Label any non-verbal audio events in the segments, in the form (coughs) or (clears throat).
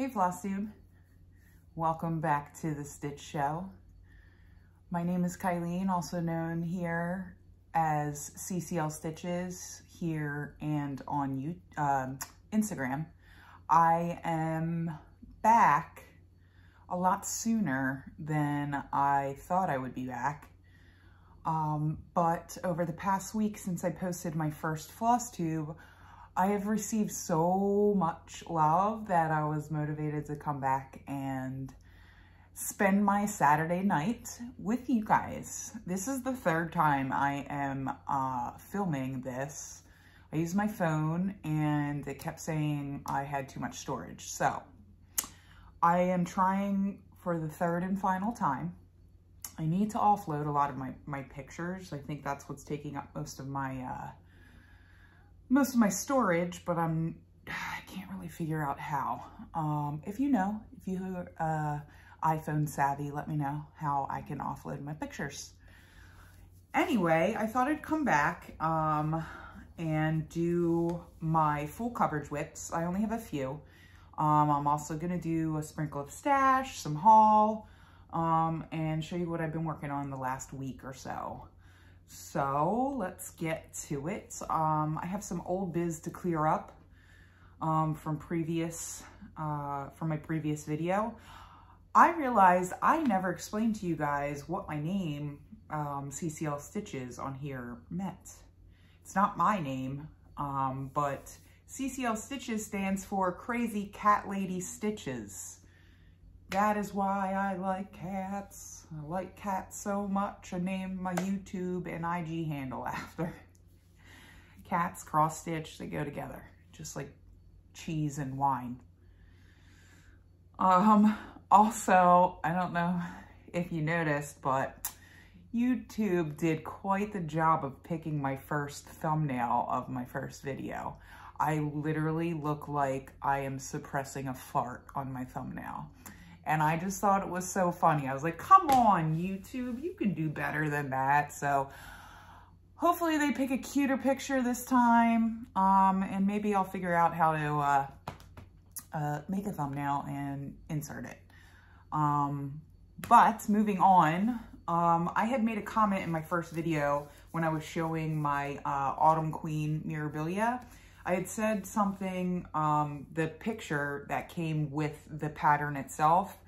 Hey Flosstube, welcome back to the Stitch Show. My name is Kylene, also known here as CCL Stitches here and on um, Instagram. I am back a lot sooner than I thought I would be back. Um, but over the past week since I posted my first floss tube, I have received so much love that I was motivated to come back and spend my Saturday night with you guys. This is the third time I am uh, filming this. I used my phone and it kept saying I had too much storage. So I am trying for the third and final time. I need to offload a lot of my, my pictures. I think that's what's taking up most of my uh, most of my storage, but I'm, (sighs) I can't really figure out how. Um, if you know, if you are uh, iPhone savvy, let me know how I can offload my pictures. Anyway, I thought I'd come back um, and do my full coverage WIPs. I only have a few. Um, I'm also going to do a sprinkle of stash, some haul, um, and show you what I've been working on the last week or so. So let's get to it. Um, I have some old biz to clear up um, from previous, uh, from my previous video. I realized I never explained to you guys what my name, um, CCL Stitches on here meant. It's not my name, um, but CCL Stitches stands for Crazy Cat Lady Stitches. That is why I like cats. I like cats so much. I named my YouTube and IG handle (laughs) after. Cats cross stitch, they go together. Just like cheese and wine. Um, also, I don't know if you noticed, but YouTube did quite the job of picking my first thumbnail of my first video. I literally look like I am suppressing a fart on my thumbnail. And I just thought it was so funny. I was like, come on, YouTube, you can do better than that. So hopefully they pick a cuter picture this time. Um, and maybe I'll figure out how to uh, uh, make a thumbnail and insert it. Um, but moving on, um, I had made a comment in my first video when I was showing my uh, Autumn Queen Mirabilia I had said something, um, the picture that came with the pattern itself.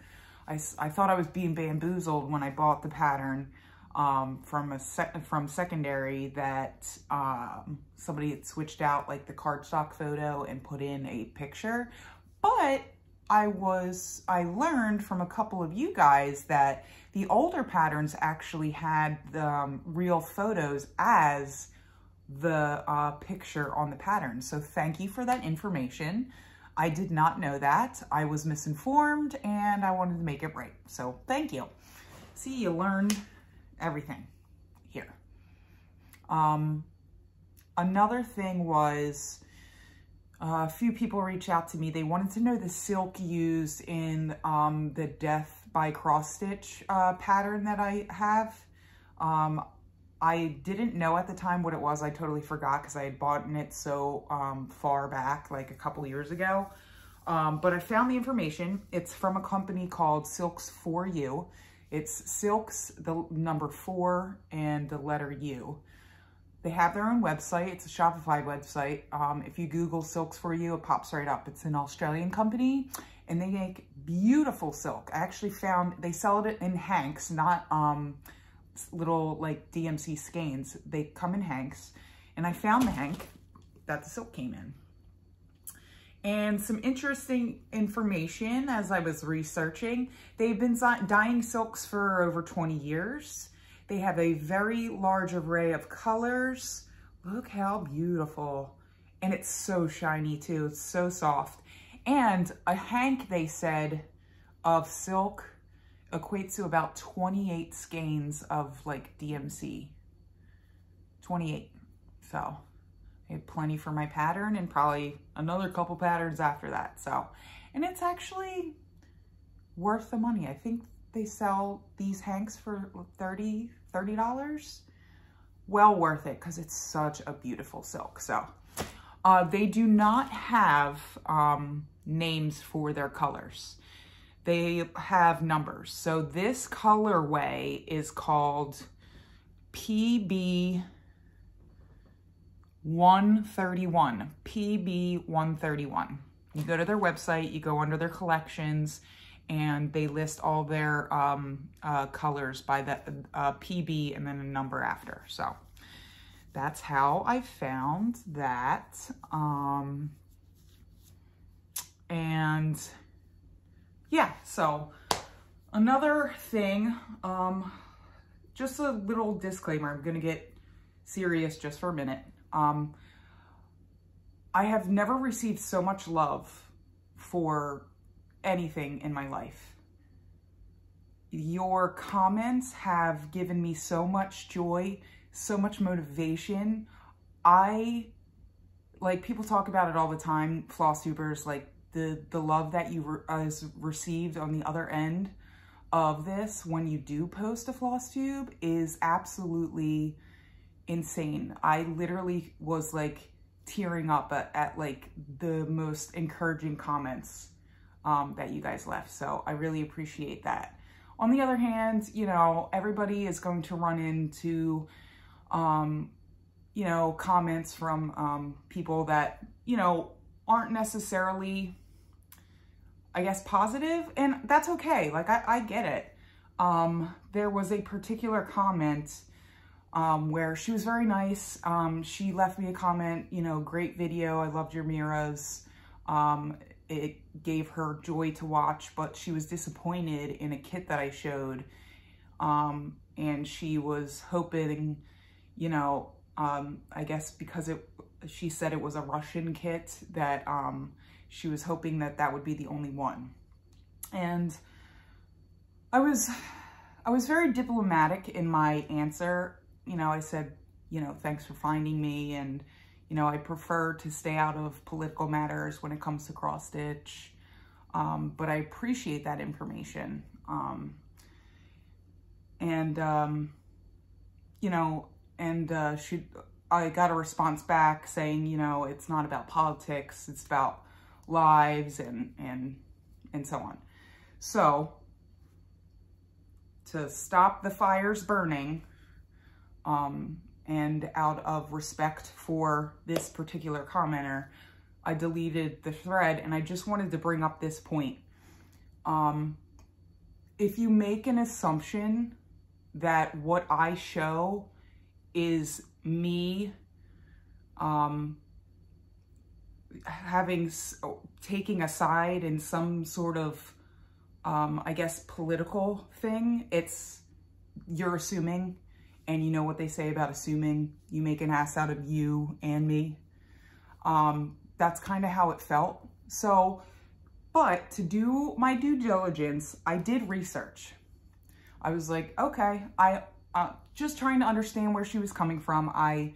I, I thought I was being bamboozled when I bought the pattern um, from a from secondary that um, somebody had switched out like the cardstock photo and put in a picture. But I was, I learned from a couple of you guys that the older patterns actually had the um, real photos as the uh, picture on the pattern. So thank you for that information. I did not know that. I was misinformed and I wanted to make it right. So thank you. See, you learned everything here. Um, another thing was uh, a few people reached out to me. They wanted to know the silk used in um, the Death by Cross Stitch uh, pattern that I have. Um, I didn't know at the time what it was. I totally forgot because I had bought it so um, far back, like a couple years ago. Um, but I found the information. It's from a company called Silks For You. It's Silks, the number four, and the letter U. They have their own website. It's a Shopify website. Um, if you Google Silks For You, it pops right up. It's an Australian company, and they make beautiful silk. I actually found, they sell it in hanks, not... Little like DMC skeins. They come in hanks. And I found the hank that the silk came in. And some interesting information as I was researching. They've been dyeing silks for over 20 years. They have a very large array of colors. Look how beautiful. And it's so shiny too. It's so soft. And a hank, they said, of silk equates to about 28 skeins of like DMC. 28. So I had plenty for my pattern and probably another couple patterns after that. So, and it's actually worth the money. I think they sell these hanks for 30 $30. Well worth it because it's such a beautiful silk. So uh, they do not have um, names for their colors. They have numbers. So this colorway is called PB 131, PB 131. You go to their website, you go under their collections, and they list all their um, uh, colors by the uh, PB and then a number after. So that's how I found that. Um, and yeah, so another thing, um, just a little disclaimer. I'm going to get serious just for a minute. Um, I have never received so much love for anything in my life. Your comments have given me so much joy, so much motivation. I, like people talk about it all the time, floss tubers, like the, the love that you re has received on the other end of this when you do post a floss tube is absolutely insane. I literally was like tearing up at, at like the most encouraging comments um, that you guys left. So I really appreciate that. On the other hand, you know, everybody is going to run into, um, you know, comments from um, people that, you know, aren't necessarily, I guess, positive, and that's okay. Like, I, I get it. Um, there was a particular comment um, where she was very nice. Um, she left me a comment, you know, great video. I loved your mirrors. Um, it gave her joy to watch, but she was disappointed in a kit that I showed. Um, and she was hoping, you know, um, I guess because it, she said it was a Russian kit that um, she was hoping that that would be the only one. And I was, I was very diplomatic in my answer you know, I said, you know, thanks for finding me. And, you know, I prefer to stay out of political matters when it comes to cross stitch. Um, but I appreciate that information. Um, and, um, you know, and uh, she, I got a response back saying, you know, it's not about politics, it's about lives and, and, and so on. So to stop the fires burning, um, and out of respect for this particular commenter, I deleted the thread and I just wanted to bring up this point. Um, if you make an assumption that what I show is me um, having, taking a side in some sort of, um, I guess, political thing, it's, you're assuming and you know what they say about assuming you make an ass out of you and me. Um, that's kind of how it felt. So, but to do my due diligence, I did research. I was like, okay, I uh, just trying to understand where she was coming from. I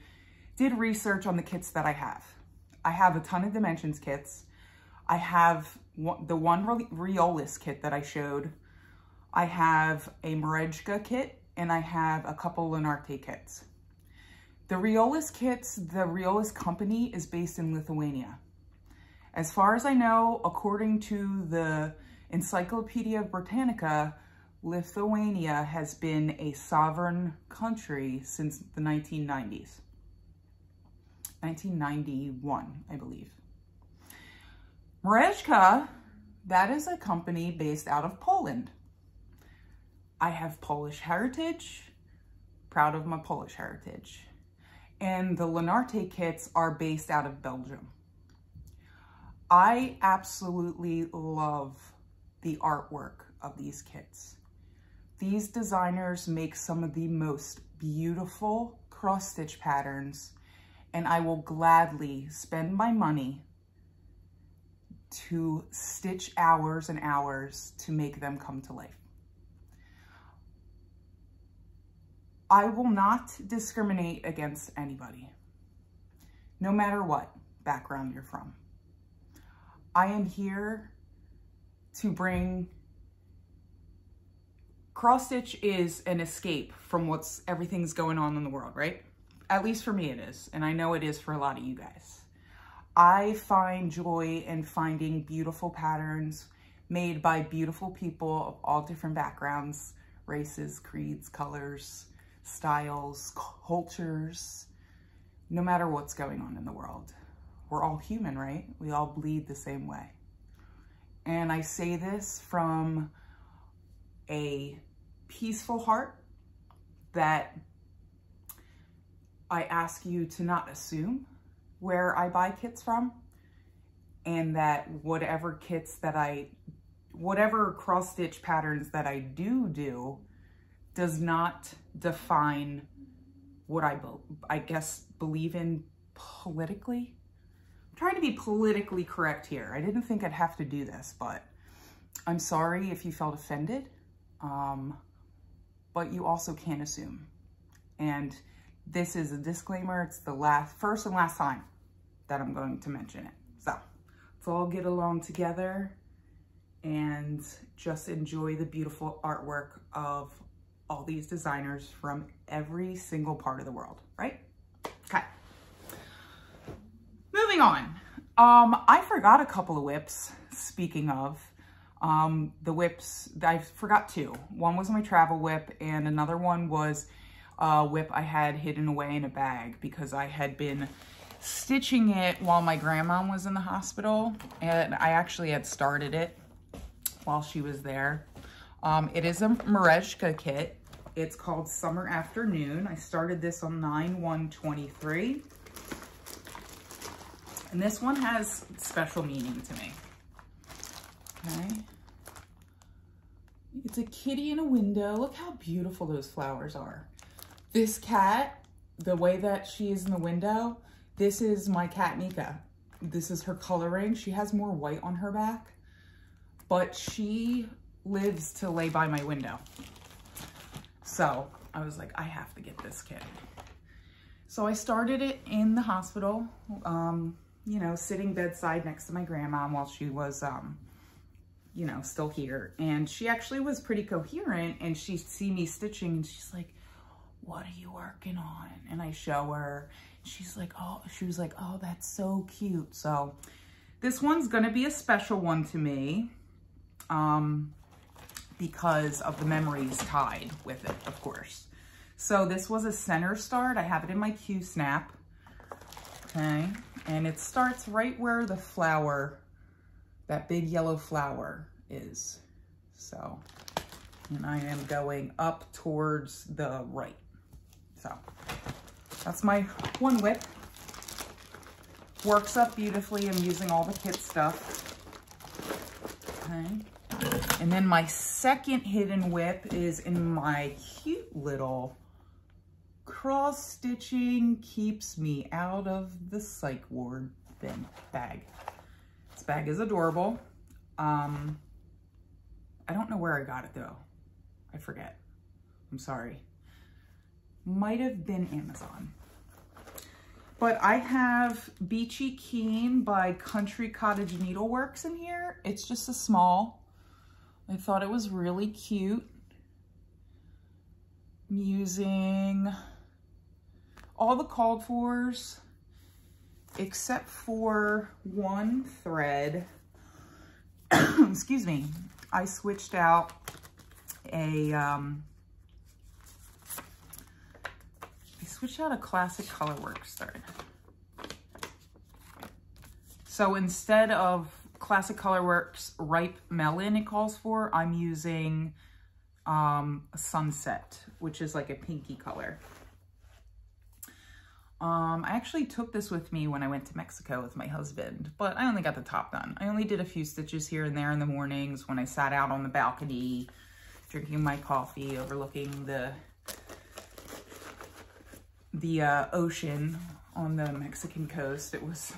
did research on the kits that I have. I have a ton of Dimensions kits. I have the one Riolis kit that I showed. I have a Marijka kit and I have a couple Lenarte kits. The Riolis kits, the Riolis company is based in Lithuania. As far as I know, according to the Encyclopedia Britannica, Lithuania has been a sovereign country since the 1990s. 1991, I believe. Marijka, that is a company based out of Poland. I have Polish heritage, proud of my Polish heritage. And the Lenarte kits are based out of Belgium. I absolutely love the artwork of these kits. These designers make some of the most beautiful cross stitch patterns and I will gladly spend my money to stitch hours and hours to make them come to life. I will not discriminate against anybody, no matter what background you're from. I am here to bring cross stitch is an escape from what's everything's going on in the world, right? At least for me it is, and I know it is for a lot of you guys. I find joy in finding beautiful patterns made by beautiful people of all different backgrounds, races, creeds, colors, styles, cultures, no matter what's going on in the world. We're all human, right? We all bleed the same way. And I say this from a peaceful heart that I ask you to not assume where I buy kits from and that whatever kits that I, whatever cross stitch patterns that I do do does not define what I, I guess, believe in politically. I'm trying to be politically correct here. I didn't think I'd have to do this, but I'm sorry if you felt offended. Um, but you also can't assume. And this is a disclaimer. It's the last, first and last time that I'm going to mention it. So let's all get along together and just enjoy the beautiful artwork of all these designers from every single part of the world, right? Okay. Moving on. Um, I forgot a couple of WIPs, speaking of. Um, the WIPs, I forgot two. One was my travel WIP and another one was a WIP I had hidden away in a bag because I had been stitching it while my grandma was in the hospital and I actually had started it while she was there. Um, it is a Marijka kit. It's called Summer Afternoon. I started this on 9-1-23. And this one has special meaning to me. Okay. It's a kitty in a window. Look how beautiful those flowers are. This cat, the way that she is in the window, this is my cat Mika. This is her coloring. She has more white on her back, but she lives to lay by my window. So I was like, I have to get this kit. So I started it in the hospital, um, you know, sitting bedside next to my grandma while she was, um, you know, still here. And she actually was pretty coherent and she'd see me stitching and she's like, what are you working on? And I show her, she's like, oh, she was like, oh, that's so cute. So this one's gonna be a special one to me um, because of the memories tied with it, of course. So this was a center start. I have it in my Q-snap, okay? And it starts right where the flower, that big yellow flower is. So, and I am going up towards the right. So that's my one WIP. Works up beautifully. I'm using all the kit stuff. Okay. And then my second hidden WIP is in my cute little cross stitching keeps me out of the psych ward thing bag. This bag is adorable. Um, I don't know where I got it though. I forget. I'm sorry might have been Amazon. But I have Beachy Keen by Country Cottage Needleworks in here. It's just a small. I thought it was really cute. I'm using all the called fors except for one thread. (coughs) Excuse me. I switched out a um, switch out a classic colorworks thread. So instead of classic colorworks ripe melon it calls for, I'm using um, sunset, which is like a pinky color. Um, I actually took this with me when I went to Mexico with my husband, but I only got the top done. I only did a few stitches here and there in the mornings when I sat out on the balcony, drinking my coffee, overlooking the the uh, ocean on the Mexican coast. It was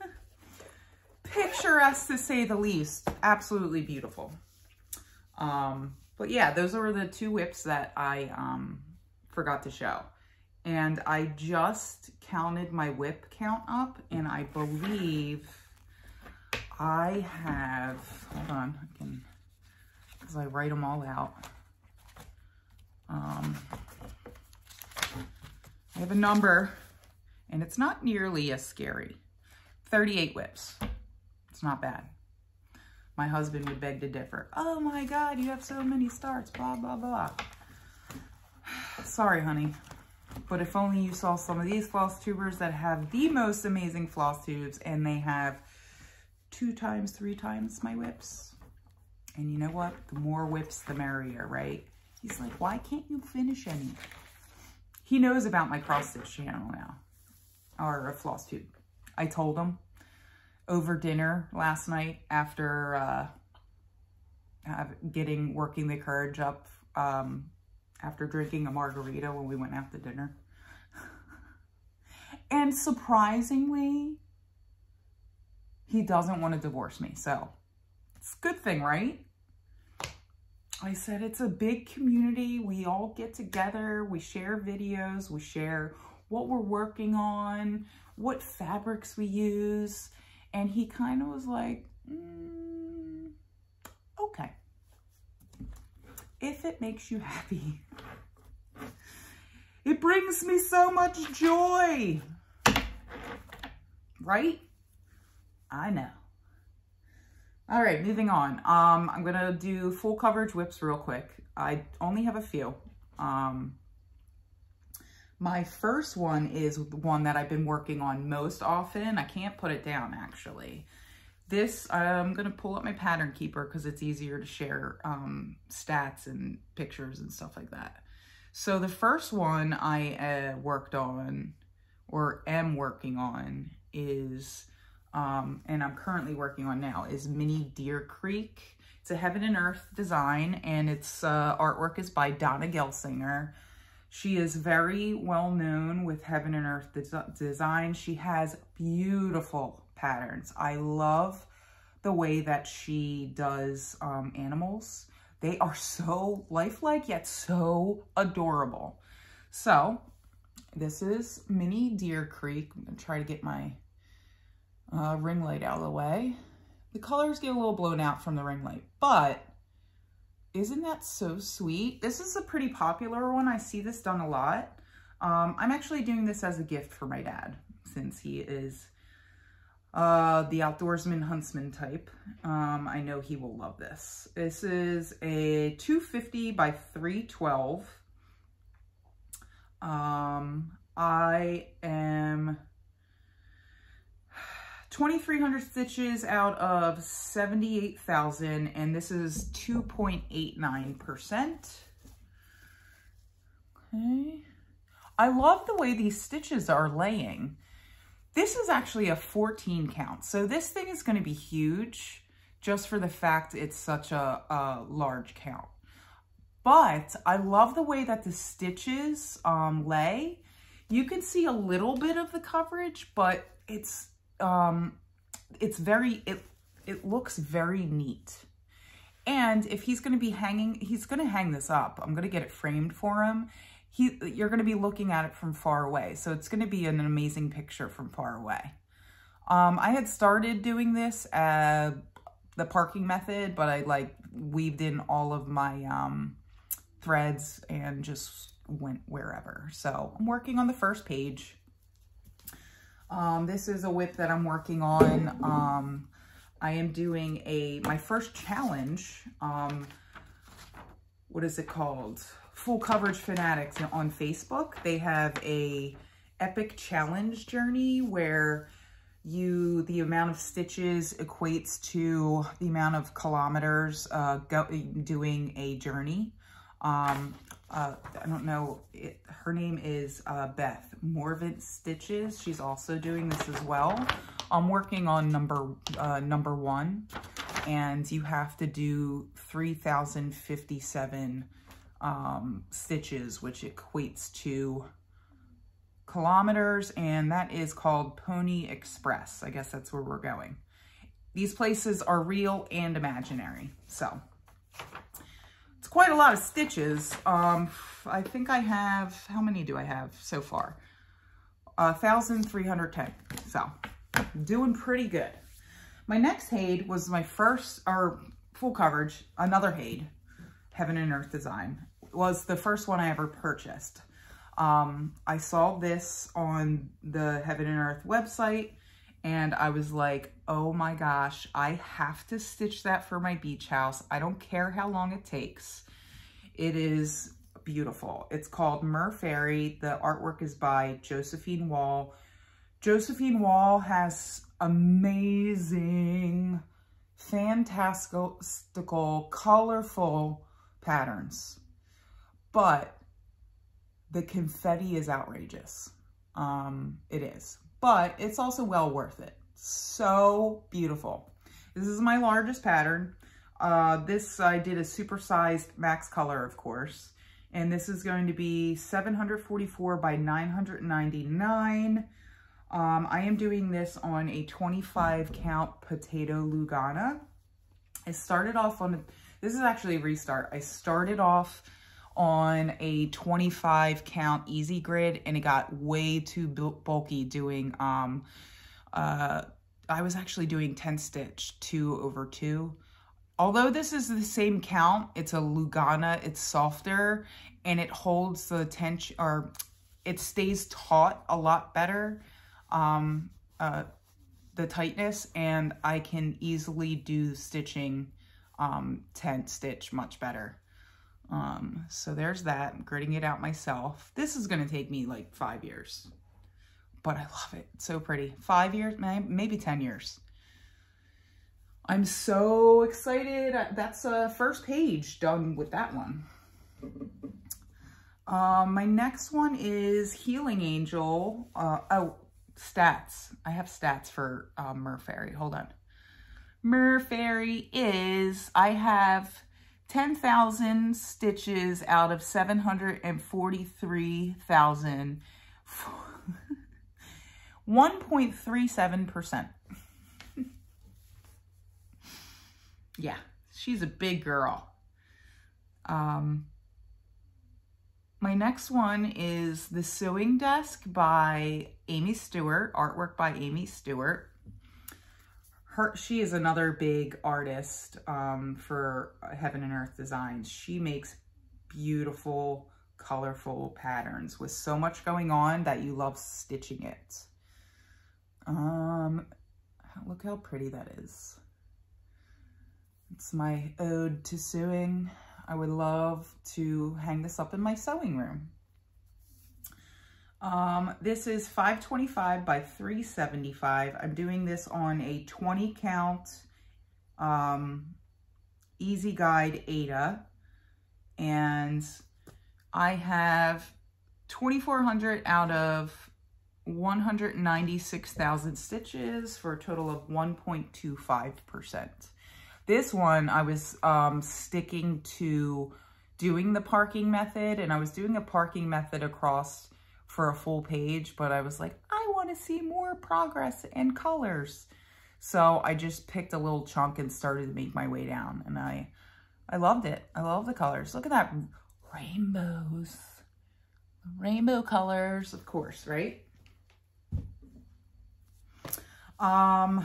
(laughs) picturesque to say the least. Absolutely beautiful. Um, but yeah, those are the two WIPs that I um, forgot to show. And I just counted my WIP count up and I believe I have, hold on, I can, because I write them all out. Um, I have a number, and it's not nearly as scary. 38 WIPs. It's not bad. My husband would beg to differ. Oh my God, you have so many starts, blah, blah, blah. (sighs) Sorry, honey. But if only you saw some of these floss tubers that have the most amazing floss tubes and they have two times, three times my WIPs. And you know what? The more WIPs, the merrier, right? He's like, why can't you finish any? He knows about my cross stitch channel now, or a floss tube. I told him over dinner last night after uh, getting, working the courage up um, after drinking a margarita when we went out to dinner. (laughs) and surprisingly, he doesn't want to divorce me. So it's a good thing, right? I said it's a big community. We all get together. We share videos. We share what we're working on, what fabrics we use. And he kind of was like, mm, okay. If it makes you happy. (laughs) It brings me so much joy. Right? I know. All right, moving on. Um, I'm gonna do full coverage WIPs real quick. I only have a few. Um, my first one is one that I've been working on most often. I can't put it down actually. This, I'm gonna pull up my pattern keeper because it's easier to share um, stats and pictures and stuff like that. So the first one I uh, worked on or am working on is um, and I'm currently working on now is Mini Deer Creek. It's a heaven and earth design and its uh, artwork is by Donna Gelsinger. She is very well known with heaven and earth des design. She has beautiful patterns. I love the way that she does um, animals. They are so lifelike yet so adorable. So this is Mini Deer Creek. I'm gonna try to get my uh, ring light out of the way. The colors get a little blown out from the ring light, but isn't that so sweet? This is a pretty popular one. I see this done a lot. Um, I'm actually doing this as a gift for my dad since he is uh, the outdoorsman huntsman type. Um, I know he will love this. This is a 250 by 312. Um, I am 2,300 stitches out of 78,000, and this is 2.89%. Okay. I love the way these stitches are laying. This is actually a 14 count, so this thing is going to be huge just for the fact it's such a, a large count. But I love the way that the stitches um, lay. You can see a little bit of the coverage, but it's um, it's very, it, it looks very neat. And if he's going to be hanging, he's going to hang this up. I'm going to get it framed for him. He, you're going to be looking at it from far away. So it's going to be an amazing picture from far away. Um, I had started doing this, uh, the parking method, but I like weaved in all of my um, threads and just went wherever. So I'm working on the first page. Um, this is a WIP that I'm working on. Um, I am doing a, my first challenge, um, what is it called? Full Coverage Fanatics on Facebook. They have a epic challenge journey where you, the amount of stitches equates to the amount of kilometers uh, go, doing a journey. Um, uh, I don't know, it, her name is uh, Beth Morvant Stitches. She's also doing this as well. I'm working on number uh, number one, and you have to do 3,057 um, stitches, which equates to kilometers, and that is called Pony Express. I guess that's where we're going. These places are real and imaginary, so it's quite a lot of stitches. Um, I think I have, how many do I have so far? Uh, 1,310. So, doing pretty good. My next HAED was my first, or full coverage, another HAED, Heaven and Earth Design. was the first one I ever purchased. Um, I saw this on the Heaven and Earth website, And I was like, oh my gosh, I have to stitch that for my beach house. I don't care how long it takes. It is beautiful. It's called Mer Fairy. The artwork is by Josephine Wall. Josephine Wall has amazing, fantastical, colorful patterns. But the confetti is outrageous. Um, it is. But it's also well worth it. So beautiful. This is my largest pattern. Uh, this I did a supersized max color, of course. And this is going to be 744 by 999. Um, I am doing this on a 25 count potato Lugana. I started off on, this is actually a restart. I started off on a 25 count easy grid and it got way too bulky doing, um, uh, I was actually doing 10 stitch two over two. Although this is the same count, it's a Lugana, it's softer and it holds the tension or it stays taut a lot better, um, uh, the tightness and I can easily do stitching um, 10 stitch much better. Um, so there's that, I'm gritting it out myself. This is gonna take me like five years, but I love it, it's so pretty. Five years, maybe 10 years. I'm so excited. That's a first page done with that one. Um, my next one is Healing Angel. Uh, oh, stats. I have stats for uh, Mer Fairy. Hold on. Mer Fairy is, I have 10,000 stitches out of 743,000. 1.37%. (laughs) yeah, she's a big girl. Um, my next one is The Sewing Desk by Amy Stewart, artwork by Amy Stewart her she is another big artist um, for Heaven and Earth Designs. She makes beautiful, colorful patterns with so much going on that you love stitching it. Um, look how pretty that is. It's my ode to sewing. I would love to hang this up in my sewing room. Um, this is 525 by 375. I'm doing this on a 20 count um, Easy Guide Aida. And I have 2,400 out of 196,000 stitches for a total of 1.25%. This one, I was um, sticking to doing the parking method, and I was doing a parking method across for a full page, but I was like, I want to see more progress and colors. So I just picked a little chunk and started to make my way down and I, I loved it. I love the colors. Look at that rainbows, rainbow colors, of course, right? Um,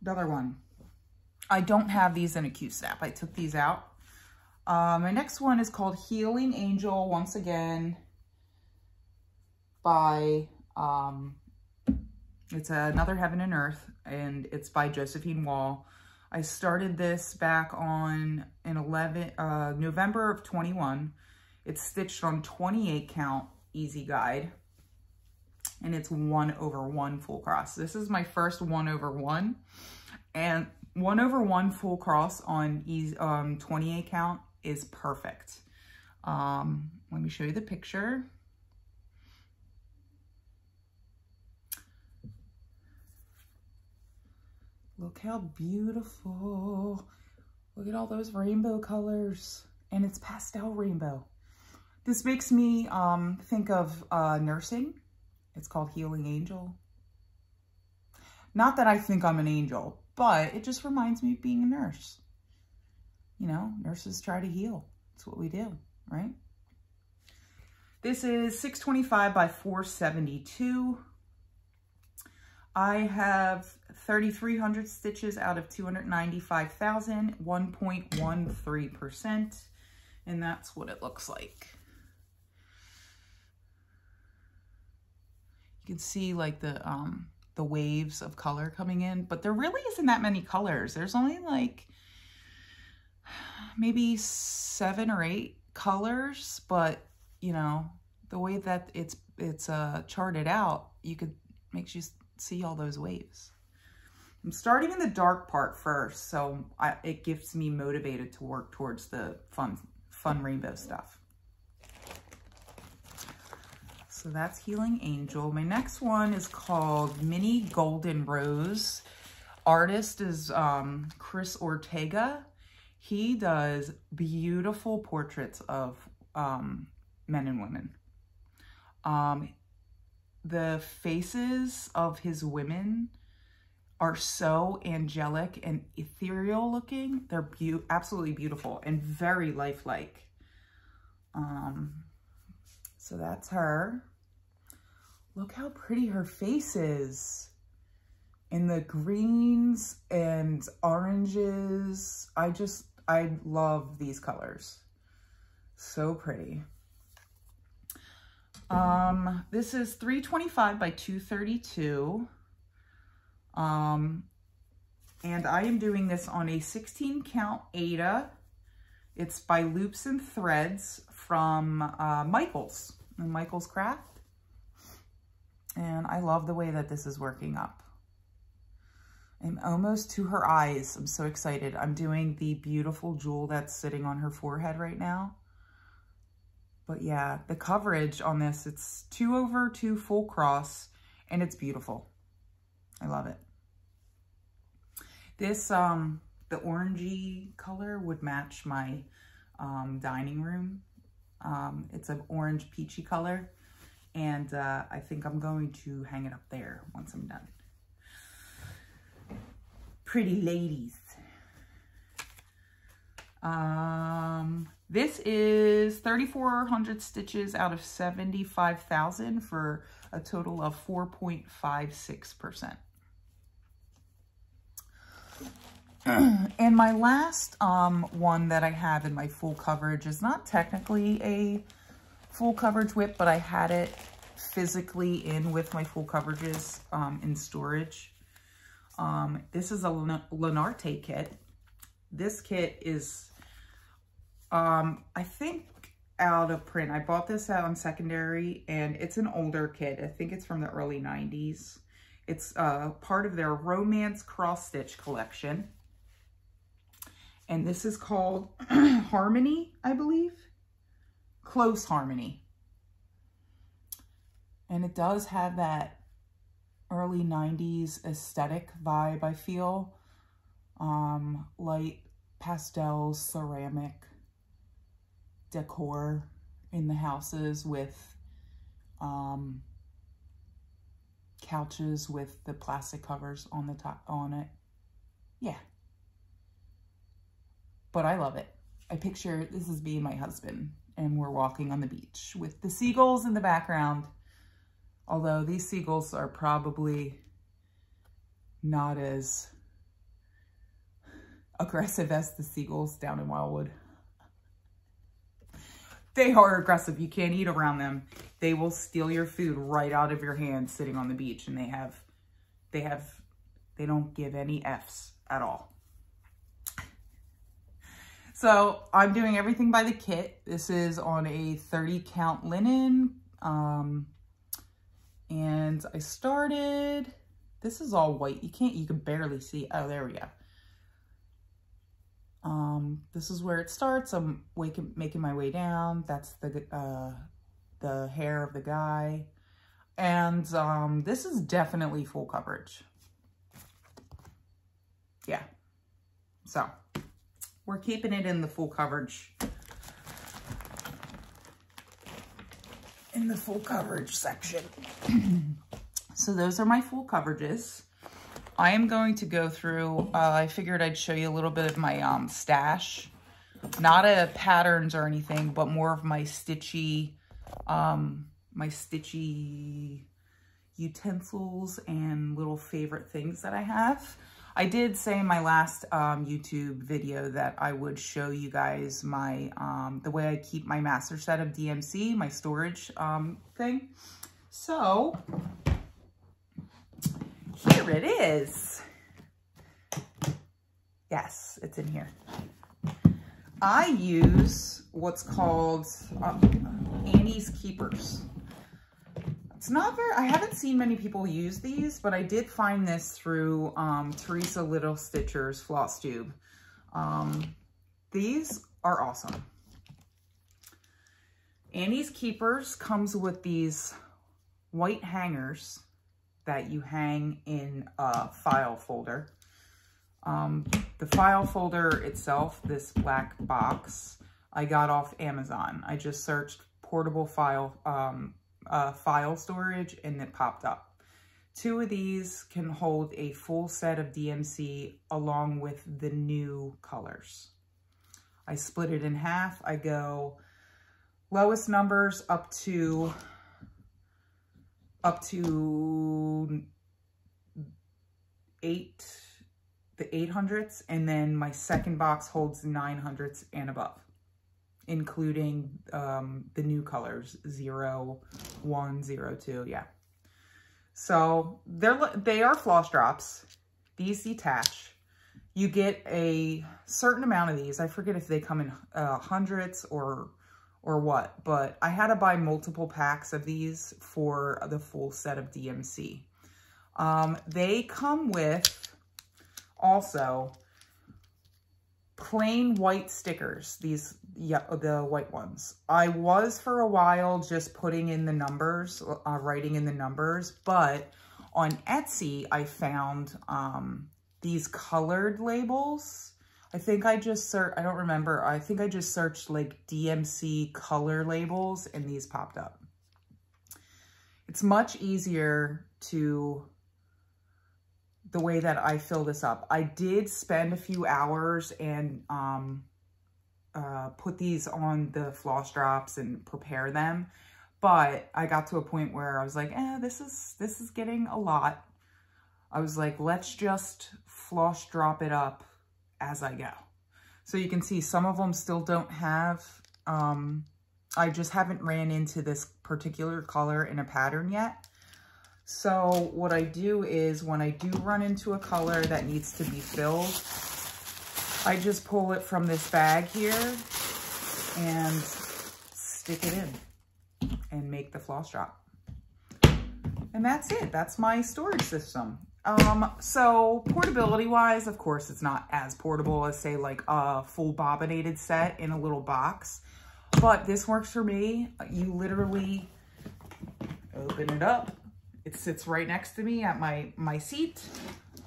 another one. I don't have these in a Q-snap. I took these out. Uh, my next one is called Healing Angel, once again, by, um, it's another Heaven and Earth, and it's by Josephine Wall. I started this back on in 11, uh, November of 21. It's stitched on 28 count easy guide, and it's one over one full cross. This is my first one over one, and one over one full cross on easy, um, 28 count is perfect. Um, let me show you the picture. Look how beautiful. Look at all those rainbow colors. And it's pastel rainbow. This makes me um, think of uh, nursing. It's called Healing Angel. Not that I think I'm an angel, but it just reminds me of being a nurse. You know, nurses try to heal. That's what we do, right? This is 625 by 472. I have 3,300 stitches out of 295,000, 1.13%, and that's what it looks like. You can see like the, um, the waves of color coming in, but there really isn't that many colors. There's only like maybe seven or eight colors, but you know, the way that it's it's uh, charted out, you could makes you see all those waves. I'm starting in the dark part first, so I, it gets me motivated to work towards the fun, fun rainbow stuff. So that's Healing Angel. My next one is called Mini Golden Rose. Artist is um, Chris Ortega. He does beautiful portraits of um, men and women. Um, the faces of his women are so angelic and ethereal looking. They're be absolutely beautiful and very lifelike. Um, so that's her. Look how pretty her face is. In the greens and oranges. I just, I love these colors. So pretty. Um, this is 325 by 232. Um, and I am doing this on a 16 count Aida. It's by Loops and Threads from uh, Michaels, Michaels Craft. And I love the way that this is working up. I'm almost to her eyes. I'm so excited. I'm doing the beautiful jewel that's sitting on her forehead right now. But yeah, the coverage on this, it's two over two full cross and it's beautiful. I love it. This, um, the orangey color would match my um, dining room. Um, it's an orange peachy color and uh, I think I'm going to hang it up there once I'm done. Pretty ladies. Um, this is 3,400 stitches out of 75,000 for a total of 4.56%. (clears throat) and my last um, one that I have in my full coverage is not technically a full coverage WIP, but I had it physically in with my full coverages um, in storage. Um, this is a Lenarte kit. This kit is, um, I think, out of print. I bought this out on secondary, and it's an older kit. I think it's from the early 90s. It's uh, part of their Romance Cross Stitch collection. And this is called (clears throat) Harmony, I believe close harmony. And it does have that early 90s aesthetic vibe, I feel. Um, light pastels, ceramic decor in the houses with um, couches with the plastic covers on the top on it. Yeah. But I love it. I picture this is me and my husband and we're walking on the beach with the seagulls in the background. Although these seagulls are probably not as aggressive as the seagulls down in Wildwood. They are aggressive. You can't eat around them. They will steal your food right out of your hand sitting on the beach and they have, they have, they don't give any F's at all. So I'm doing everything by the kit. This is on a 30 count linen. Um, and I started, this is all white. You can't, you can barely see. Oh, there we go. Um, this is where it starts. I'm waking, making my way down. That's the, uh, the hair of the guy. And um, this is definitely full coverage. Yeah. So we're keeping it in the full coverage. In the full coverage section. (clears throat) so those are my full coverages. I am going to go through, uh, I figured I'd show you a little bit of my um, stash. Not a patterns or anything, but more of my stitchy, um, my stitchy utensils and little favorite things that I have. I did say in my last um, YouTube video that I would show you guys my, um, the way I keep my master set of DMC, my storage um, thing. So here it is. Yes, it's in here. I use what's called uh, Annie's Keepers. It's not very, I haven't seen many people use these, but I did find this through um, Teresa Little Stitcher's floss tube. Um, these are awesome. Annie's Keepers comes with these white hangers that you hang in a file folder. Um, the file folder itself, this black box, I got off Amazon. I just searched portable file um, uh, file storage and it popped up. Two of these can hold a full set of DMC along with the new colors. I split it in half. I go lowest numbers up to up to eight, the 800s, and then my second box holds 900s and above including um, the new colors, zero, one, zero, two, yeah. So they're, they are floss drops. These detach. You get a certain amount of these. I forget if they come in uh, hundreds or or what, but I had to buy multiple packs of these for the full set of DMC. Um, they come with also plain white stickers, these, yeah, the white ones. I was for a while just putting in the numbers, uh, writing in the numbers, but on Etsy, I found um, these colored labels. I think I just searched, I don't remember, I think I just searched like DMC color labels and these popped up. It's much easier to the way that I fill this up. I did spend a few hours and um, uh, put these on the floss drops and prepare them. But I got to a point where I was like, eh, this is, this is getting a lot. I was like, let's just floss drop it up as I go. So you can see some of them still don't have, um, I just haven't ran into this particular color in a pattern yet. So what I do is when I do run into a color that needs to be filled, I just pull it from this bag here and stick it in and make the floss drop. And that's it. That's my storage system. Um, so portability wise, of course, it's not as portable as say like a full bobbinated set in a little box, but this works for me. You literally open it up, it sits right next to me at my, my seat.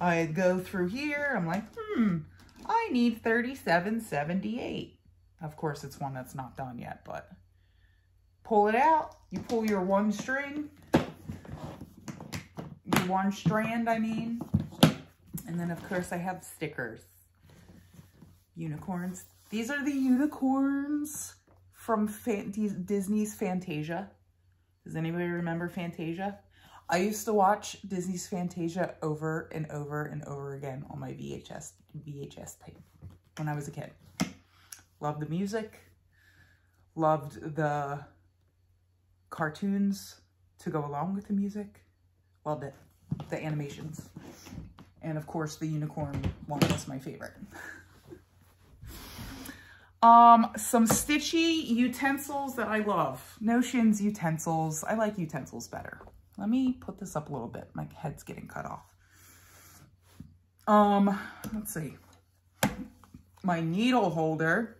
I go through here. I'm like, hmm, I need 3778. Of course, it's one that's not done yet, but pull it out. You pull your one string, your one strand, I mean. And then, of course, I have stickers. Unicorns. These are the unicorns from Fan Disney's Fantasia. Does anybody remember Fantasia? I used to watch Disney's Fantasia over and over and over again on my VHS VHS tape when I was a kid. Loved the music, loved the cartoons to go along with the music, loved it, the animations. And of course the unicorn one was my favorite. (laughs) Um, some stitchy utensils that I love. Notions utensils. I like utensils better. Let me put this up a little bit. My head's getting cut off. Um, let's see. My needle holder,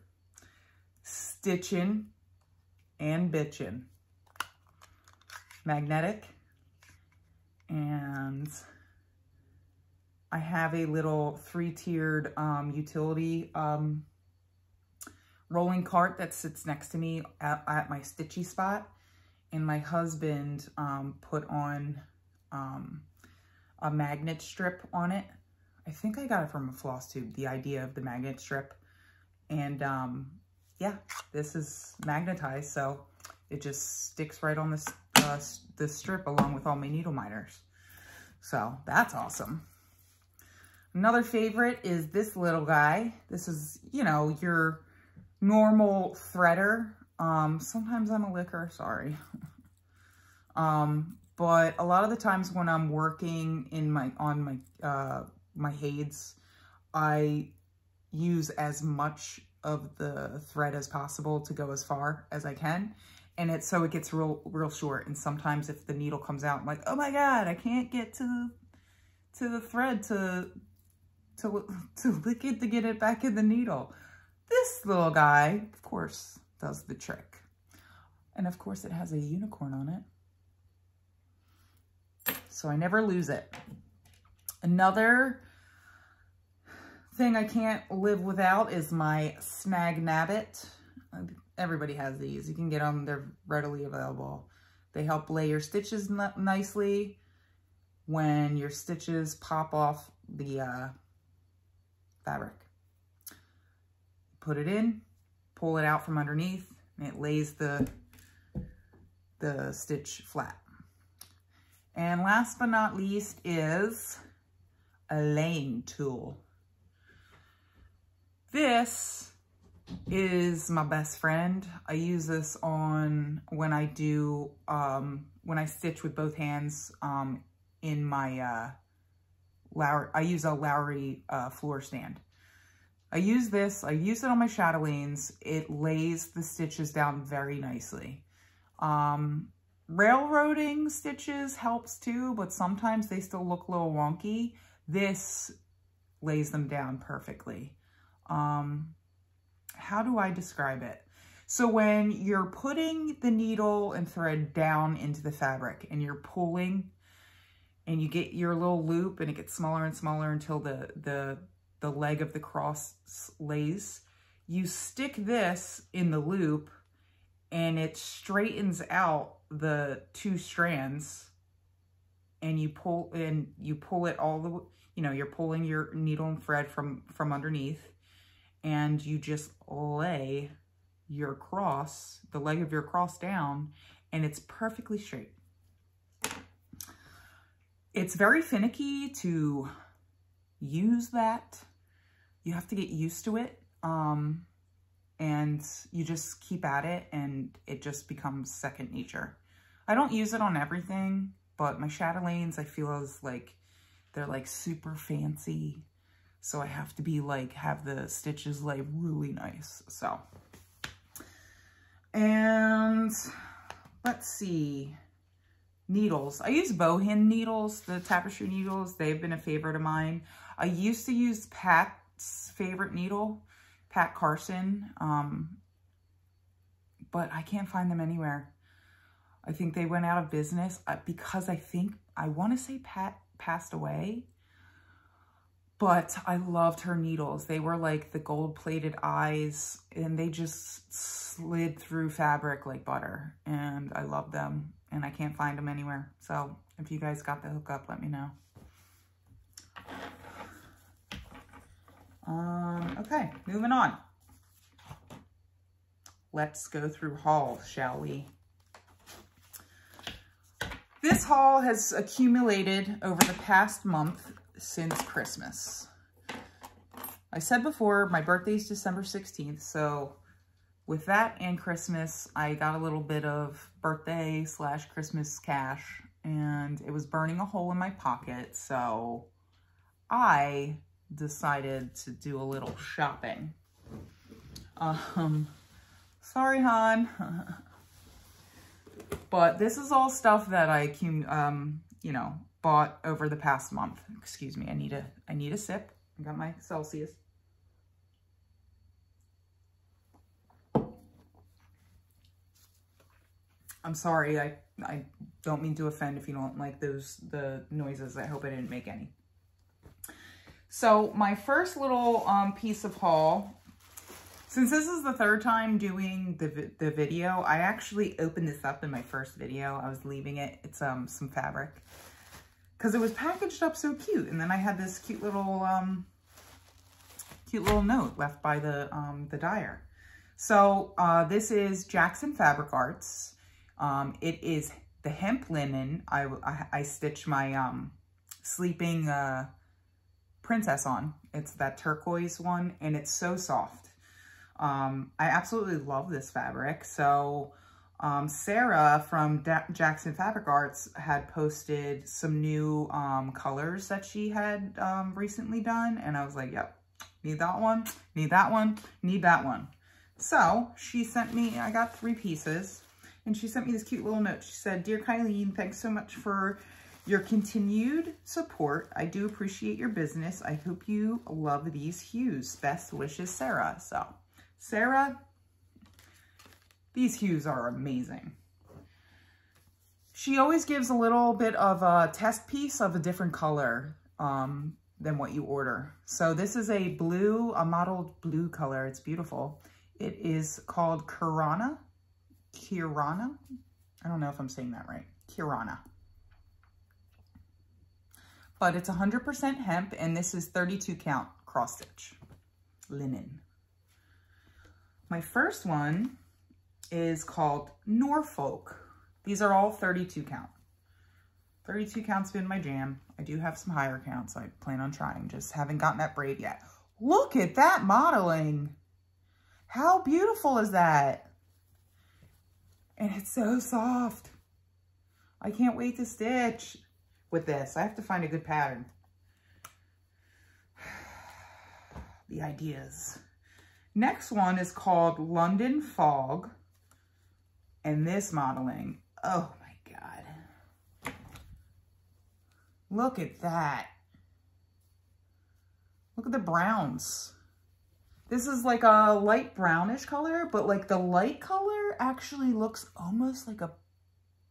stitching and bitching. Magnetic. And I have a little three-tiered um, utility um, rolling cart that sits next to me at, at my stitchy spot and my husband um, put on um, a magnet strip on it. I think I got it from a floss tube, the idea of the magnet strip. And um, yeah, this is magnetized, so it just sticks right on this, uh, the strip along with all my needle minders. So that's awesome. Another favorite is this little guy. This is, you know, your normal threader um, sometimes I'm a licker, sorry. (laughs) um, but a lot of the times when I'm working in my on my uh, my HAEDs, I use as much of the thread as possible to go as far as I can. And it's so it gets real real short. And sometimes if the needle comes out, I'm like, oh my God, I can't get to the, to the thread to, to, (laughs) to lick it to get it back in the needle. This little guy, of course, does the trick. And of course it has a unicorn on it. So I never lose it. Another thing I can't live without is my Snag Nab-it. Everybody has these. You can get them. They're readily available. They help lay your stitches nicely when your stitches pop off the uh, fabric. Put it in, pull it out from underneath, and it lays the, the stitch flat. And last but not least is a laying tool. This is my best friend. I use this on when I do, um, when I stitch with both hands um, in my, uh, Lowery, I use a Lowery uh, floor stand. I use this, I use it on my chatelaines. It lays the stitches down very nicely. Um, railroading stitches helps too, but sometimes they still look a little wonky. This lays them down perfectly um, how do I describe it? So when you're putting the needle and thread down into the fabric and you're pulling and you get your little loop and it gets smaller and smaller until the, the, the leg of the cross lays, you stick this in the loop and it straightens out the two strands and you pull and you pull it all the you know you're pulling your needle and thread from from underneath and you just lay your cross, the leg of your cross down, and it's perfectly straight. It's very finicky to use that. You have to get used to it. Um, and you just keep at it and it just becomes second nature. I don't use it on everything, but my chatelaines, I feel as like they're like super fancy so I have to be like, have the stitches lay really nice. So, and let's see, needles. I use Bohin needles, the tapestry needles. They've been a favorite of mine. I used to use Pat's favorite needle, Pat Carson, um, but I can't find them anywhere. I think they went out of business uh, because I think, I want to say Pat passed away but I loved her needles. They were like the gold plated eyes and they just slid through fabric like butter and I love them and I can't find them anywhere. So if you guys got the hookup, let me know. Um, okay, moving on. Let's go through hauls, shall we? This haul has accumulated over the past month since Christmas. I said before, my birthday is December 16th, so with that and Christmas, I got a little bit of birthday slash Christmas cash, and it was burning a hole in my pocket, so I decided to do a little shopping. Um, sorry, hon. (laughs) but this is all stuff that I, um, you know, bought over the past month. Excuse me, I need a, I need a sip. I got my Celsius. I'm sorry, I, I don't mean to offend if you don't like those, the noises. I hope I didn't make any. So my first little um, piece of haul, since this is the third time doing the, the video, I actually opened this up in my first video. I was leaving it. It's um some fabric because it was packaged up so cute. And then I had this cute little, um, cute little note left by the, um, the dyer. So uh, this is Jackson Fabric Arts. Um, it is the hemp linen. I, I, I stitched my um, sleeping uh, princess on. It's that turquoise one, and it's so soft. Um, I absolutely love this fabric. So Um, Sarah from da Jackson Fabric Arts had posted some new um, colors that she had um, recently done. And I was like, yep, need that one, need that one, need that one. So she sent me, I got three pieces. And she sent me this cute little note. She said, Dear Kylene, thanks so much for your continued support. I do appreciate your business. I hope you love these hues. Best wishes, Sarah. So, Sarah, these hues are amazing. She always gives a little bit of a test piece of a different color um, than what you order. So this is a blue, a mottled blue color. It's beautiful. It is called Kirana. Kirana. I don't know if I'm saying that right. Kirana. But it's 100% hemp and this is 32 count cross stitch linen. My first one is called Norfolk. These are all 32 count. 32 counts been my jam. I do have some higher counts I plan on trying. Just haven't gotten that braid yet. Look at that mottling. How beautiful is that? And it's so soft. I can't wait to stitch with this. I have to find a good pattern. (sighs) the ideas. Next one is called London Fog. And this mottling, oh my God. Look at that. Look at the browns. This is like a light brownish color, but like the light color actually looks almost like a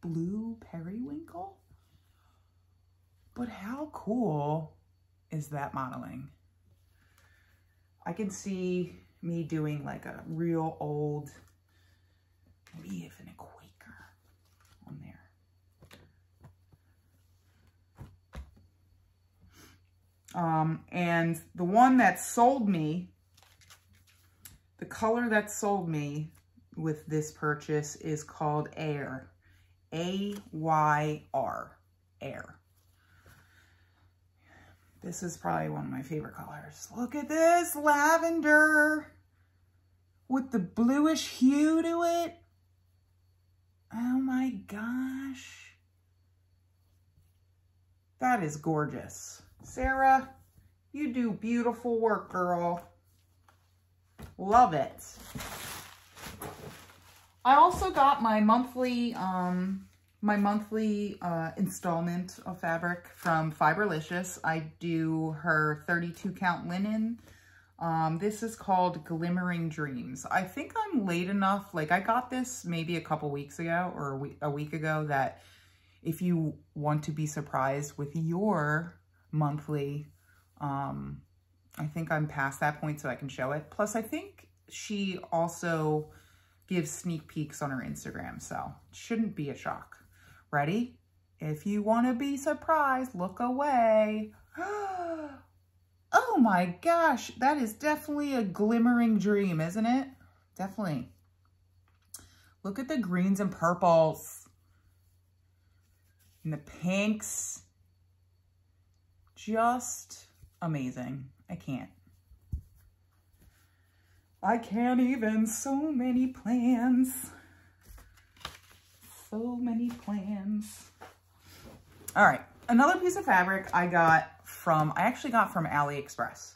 blue periwinkle. But how cool is that mottling? I can see me doing like a real old maybe even a Quaker on there. Um, and the one that sold me, the color that sold me with this purchase is called Ayr. A-Y-R. Ayr. This is probably one of my favorite colors. Look at this lavender with the bluish hue to it. Oh my gosh. That is gorgeous. Sarah, you do beautiful work, girl. Love it. I also got my monthly, um, my monthly uh, installment of fabric from Fiberlicious. I do her 32 count linen um, this is called Glimmering Dreams. I think I'm late enough, like I got this maybe a couple weeks ago or a week, a week ago that if you want to be surprised with your monthly, um, I think I'm past that point so I can show it. Plus I think she also gives sneak peeks on her Instagram, so shouldn't be a shock. Ready? If you want to be surprised, look away. (gasps) Oh my gosh, that is definitely a glimmering dream, isn't it? Definitely. Look at the greens and purples. And the pinks. Just amazing. I can't. I can't even. So many plans. So many plans. All right. Another piece of fabric I got from, I actually got from AliExpress.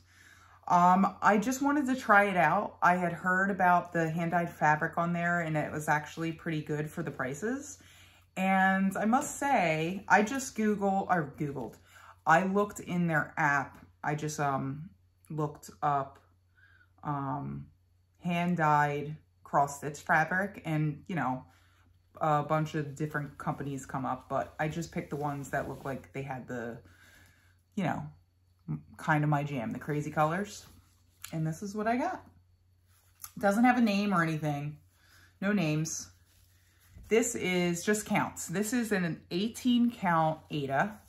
Um, I just wanted to try it out. I had heard about the hand-dyed fabric on there and it was actually pretty good for the prices. And I must say, I just Googled, or Googled, I looked in their app. I just um looked up um, hand-dyed cross-stitch fabric and, you know, a bunch of different companies come up, but I just picked the ones that look like they had the you know, kind of my jam, the crazy colors. And this is what I got. doesn't have a name or anything. No names. This is just counts. This is an 18 count Aida.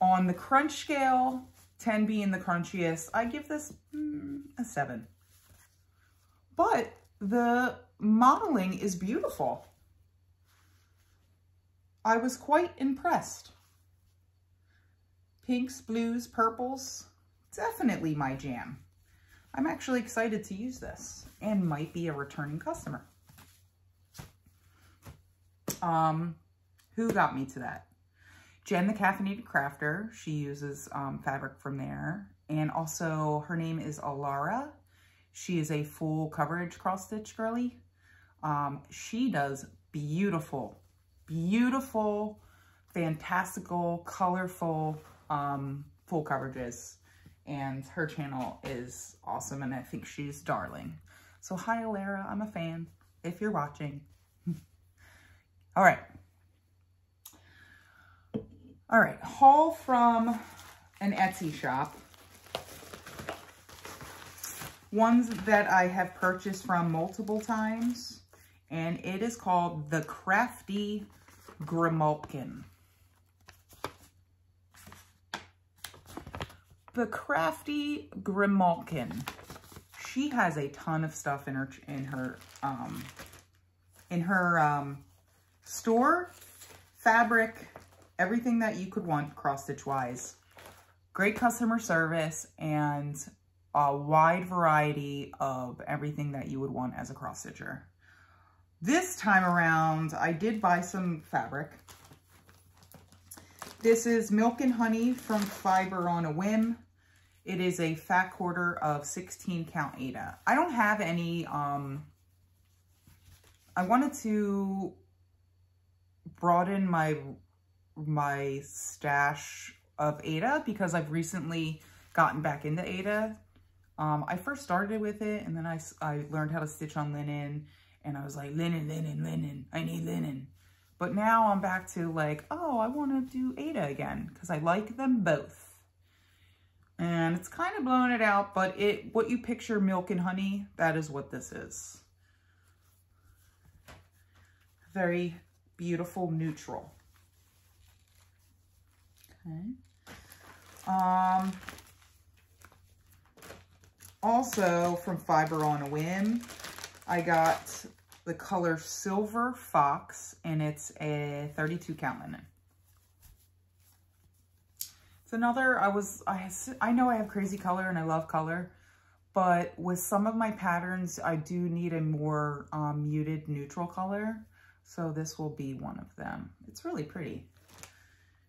On the crunch scale, 10 being the crunchiest, I give this mm, a 7. But the mottling is beautiful. I was quite impressed. Pinks, blues, purples, definitely my jam. I'm actually excited to use this and might be a returning customer. Um, who got me to that? Jen the Caffeinated Crafter. She uses um, fabric from there. And also her name is Ailarra. She is a full coverage cross stitch girly. Um, she does beautiful, beautiful, fantastical, colorful um, full coverages. And her channel is awesome and I think she's darling. So hi Ailarra, I'm a fan if you're watching. (laughs) All right. All right, haul from an Etsy shop. Ones that I have purchased from multiple times. And it is called the Crafty Grimalkin. The Crafty Grimalkin. She has a ton of stuff in her in her um in her um store fabric everything that you could want cross-stitch wise. Great customer service and a wide variety of everything that you would want as a cross-stitcher. This time around, I did buy some fabric. This is Milk and Honey from Fiber on a Whim. It is a fat quarter of 16 count Aida. I don't have any, um, I wanted to broaden my my stash of Aida because I've recently gotten back into Aida. Um, I first started with it and then I, I learned how to stitch on linen and I was like, linen, linen, linen, I need linen. But now I'm back to like, oh, I want to do Aida again because I like them both. And it's kind of blowing it out, but it what you picture milk and honey, that is what this is. Very beautiful neutral. Okay. Um, also from Fiber on a Whim, I got the color Silver Fox, and it's a 32 count linen. It's another, I was, I, I know I have crazy color and I love color, but with some of my patterns, I do need a more um, muted neutral color. So this will be one of them. It's really pretty.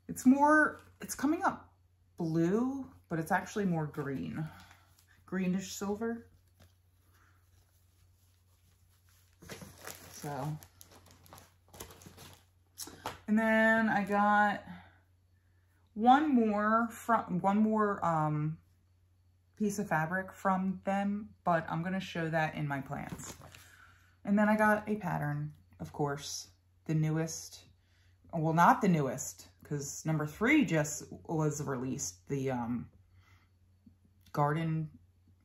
It's more, it's coming up blue, but it's actually more green. Greenish silver. So, and then I got one more from one more um, piece of fabric from them, but I'm gonna show that in my plans. And then I got a pattern, of course, the newest, well, not the newest, because number three just was released, the um, garden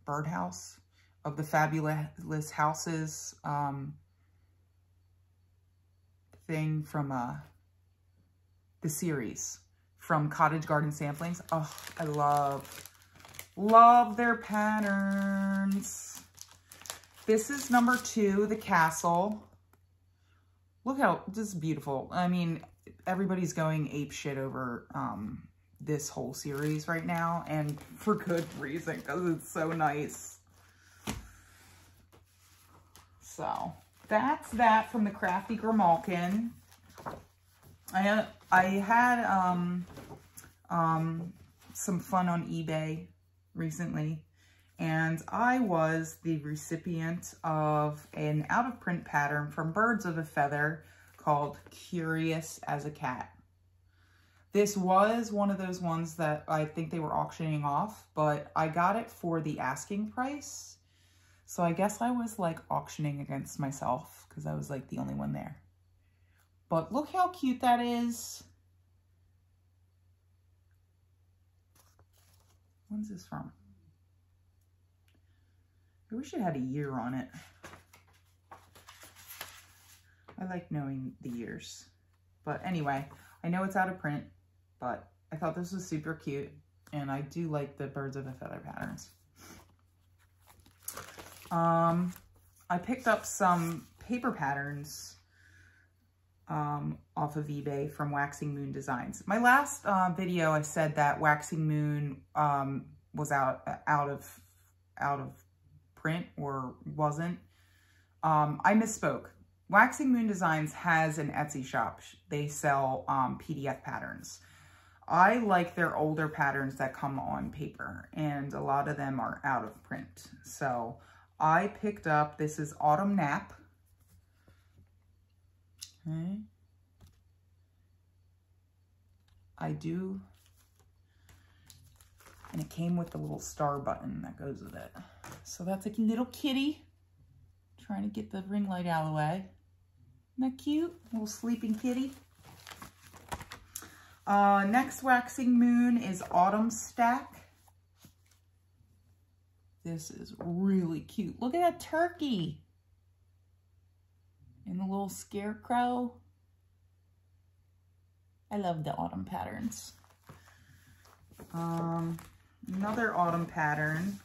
birdhouse of the fabulous houses um, thing from uh, the series from Cottage Garden Samplings. Oh, I love, love their patterns. This is number two, the castle. Look how, is beautiful. I mean, everybody's going ape shit over um, this whole series right now, and for good reason, because it's so nice. So, that's that from the Crafty Grimalkin. I, I had um, um, some fun on eBay recently, and I was the recipient of an out-of-print pattern from Birds of a Feather called Curious as a Cat. This was one of those ones that I think they were auctioning off, but I got it for the asking price. So I guess I was like auctioning against myself because I was like the only one there. But look how cute that is. When's this from? I wish it had a year on it. I like knowing the years. But anyway, I know it's out of print, but I thought this was super cute. And I do like the birds of a feather patterns. Um, I picked up some paper patterns um, off of eBay from Waxing Moon Designs. My last uh, video, I said that Waxing Moon um, was out out of out of print or wasn't. Um, I misspoke. Waxing Moon Designs has an Etsy shop. They sell um, PDF patterns. I like their older patterns that come on paper and a lot of them are out of print. So I picked up, this is Autumn Nap. Okay. I do, and it came with the little star button that goes with it. So that's a little kitty trying to get the ring light out of the way. Isn't that cute? Little sleeping kitty. Uh, next waxing moon is Autumn Stack. This is really cute. Look at that turkey. And the little scarecrow. I love the autumn patterns. Um, another autumn pattern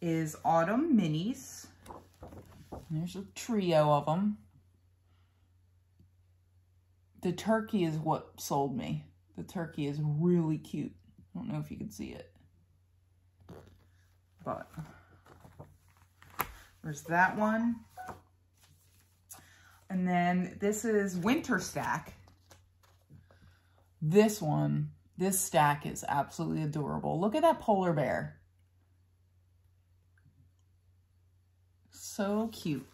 is Autumn Minis. There's a trio of them. The turkey is what sold me. The turkey is really cute. I don't know if you can see it. But there's that one. And then this is Winter Stack. This one, this stack is absolutely adorable. Look at that polar bear. So cute.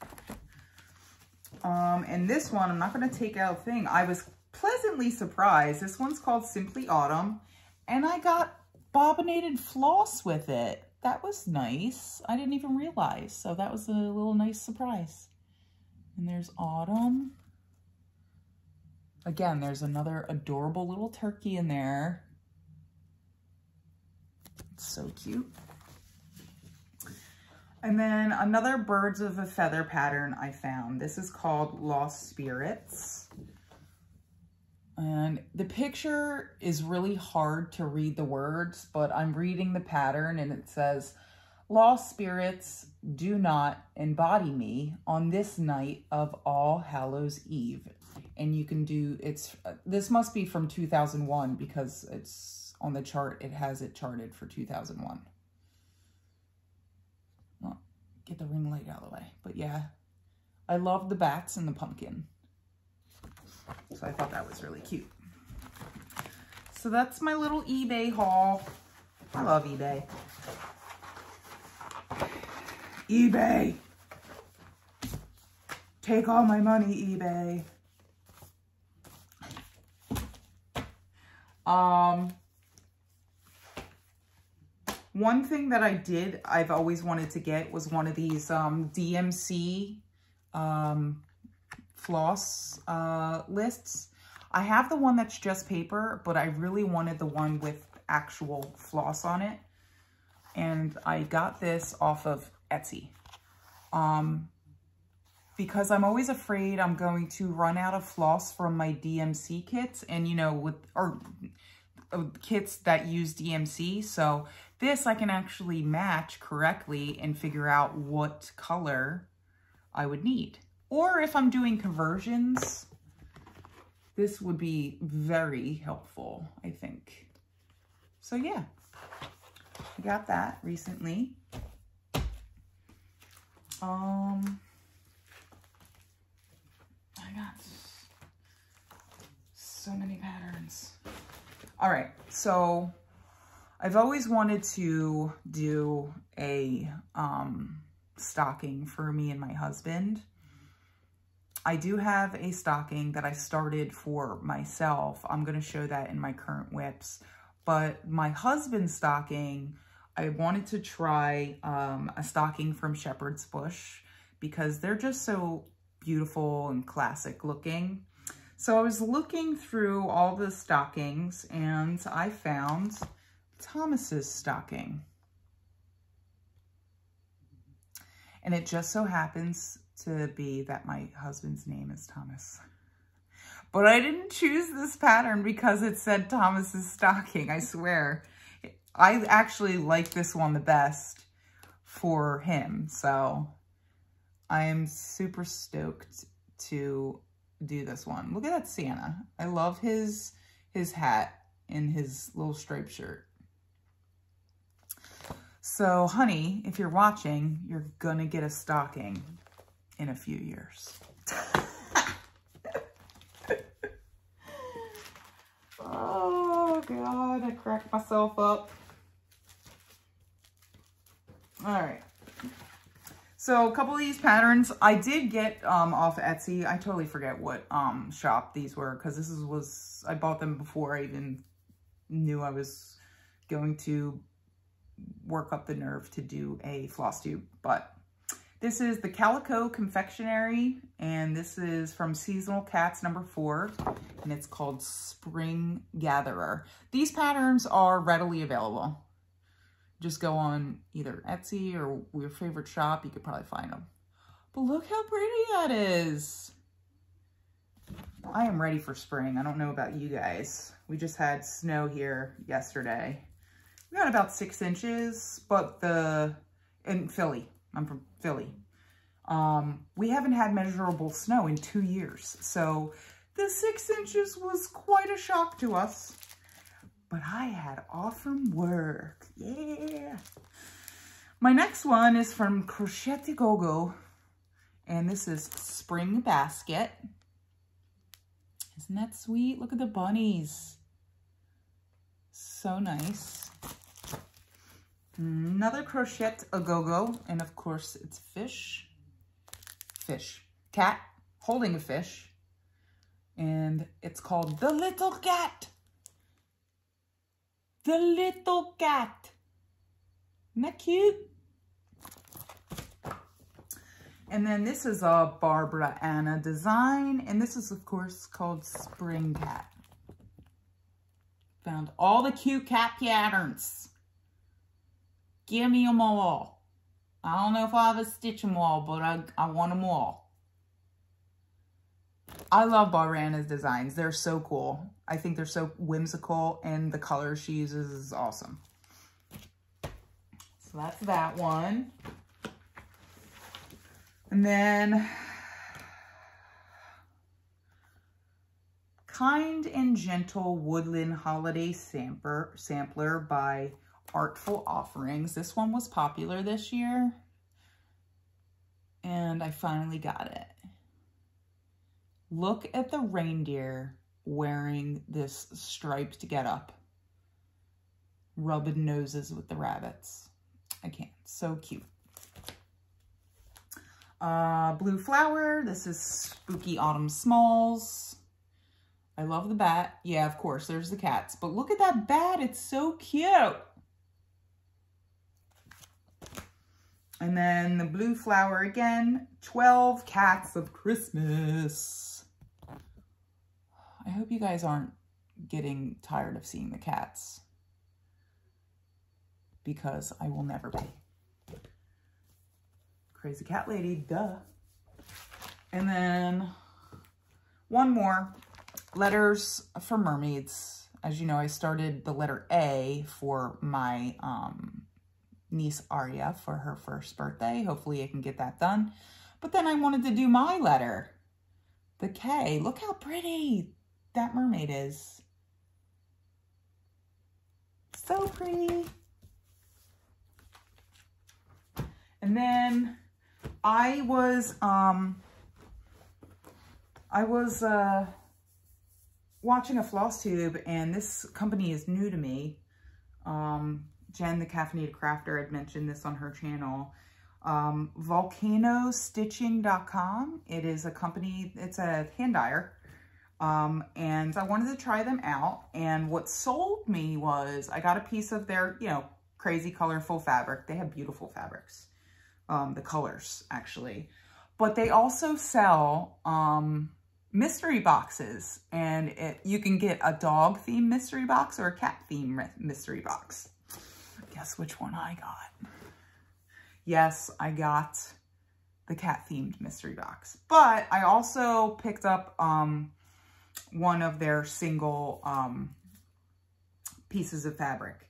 Um, and this one, I'm not going to take out a thing. I was pleasantly surprised. This one's called Simply Autumn. And I got bobbinated floss with it. That was nice. I didn't even realize. So that was a little nice surprise. And there's Autumn. Again, there's another adorable little turkey in there. It's so cute. And then another birds of a feather pattern I found. This is called Lost Spirits. And the picture is really hard to read the words, but I'm reading the pattern and it says, Lost spirits do not embody me on this night of All Hallows Eve. And you can do, it's, this must be from 2001 because it's on the chart, it has it charted for 2001 Well, get the ring light out of the way. But yeah, I love the bats and the pumpkin. So I thought that was really cute. So that's my little eBay haul. I love eBay. eBay. Take all my money, eBay. Um, one thing that I did, I've always wanted to get was one of these um, DMC um, floss uh, lists. I have the one that's just paper, but I really wanted the one with actual floss on it. And I got this off of Etsy. Um, because I'm always afraid I'm going to run out of floss from my DMC kits and, you know, with, or uh, kits that use DMC. So this I can actually match correctly and figure out what color I would need. Or if I'm doing conversions, this would be very helpful, I think. So yeah, I got that recently. Um, I got so many patterns. All right, so I've always wanted to do a um, stocking for me and my husband. I do have a stocking that I started for myself. I'm going to show that in my current WIPs. But my husband's stocking, I wanted to try um, a stocking from Shepherd's Bush because they're just so beautiful and classic looking. So I was looking through all the stockings and I found Thomas's stocking. And it just so happens to be that my husband's name is Thomas. But I didn't choose this pattern because it said Thomas's stocking, I swear. I actually like this one the best for him. So I am super stoked to do this one. Look at that Santa. I love his his hat and his little striped shirt. So, honey, if you're watching, you're going to get a stocking in a few years. oh, God, I cracked myself up. All right. So a couple of these patterns I did get um, off Etsy. I totally forget what um, shop these were because this is, was, I bought them before I even knew I was going to work up the nerve to do a floss tube, but this is the Calico Confectionery and this is from Seasonal Cats number four and it's called Spring Gatherer. These patterns are readily available just go on either Etsy or your favorite shop. You could probably find them. But look how pretty that is. I am ready for spring. I don't know about you guys. We just had snow here yesterday. We got about six inches, but the, in Philly, I'm from Philly. Um, we haven't had measurable snow in two years. So the six inches was quite a shock to us but I had from work. Yeah. My next one is from Crochet Gogo, and this is Spring Basket. Isn't that sweet? Look at the bunnies. So nice. Another Crochet A Go-Go, and of course it's fish. Fish. Cat holding a fish. And it's called The Little Cat. The little cat. Isn't that cute? And then this is a Barbara Ana design. And this is, of course, called Spring Cat. Found all the cute cat patterns. Give me them all. I don't know if I have a stitch them all, but I, I want them all. I love Barbara's designs. They're so cool. I think they're so whimsical and the color she uses is awesome. So that's that one. And then Kind and Gentle Woodland Holiday Sampler, Sampler by Artful Offerings. This one was popular this year. And I finally got it. Look at the reindeer wearing this striped getup, rubbing noses with the rabbits. I can't. So cute. Uh, blue flower. This is Spooky Autumn Smalls. I love the bat. Yeah, of course, there's the cats. But look at that bat. It's so cute. And then the blue flower again. 12 Cats of Christmas. I hope you guys aren't getting tired of seeing the cats because I will never be. Crazy cat lady, duh. And then one more, letters for mermaids. As you know, I started the letter A for my um, niece Aria for her first birthday. Hopefully I can get that done. But then I wanted to do my letter, the K. Look how pretty that mermaid is. So pretty. And then I was, um, I was, uh, watching a floss tube and this company is new to me. Um, Jen, the caffeinated crafter, had mentioned this on her channel. Um, volcanostitching.com. It is a company, it's a hand dyer um, and I wanted to try them out. And what sold me was I got a piece of their, you know, crazy colorful fabric. They have beautiful fabrics, um, the colors actually. But they also sell um, mystery boxes and it, you can get a dog theme mystery box or a cat theme mystery box. Guess which one I got? Yes, I got the cat themed mystery box. But I also picked up um, one of their single um, pieces of fabric.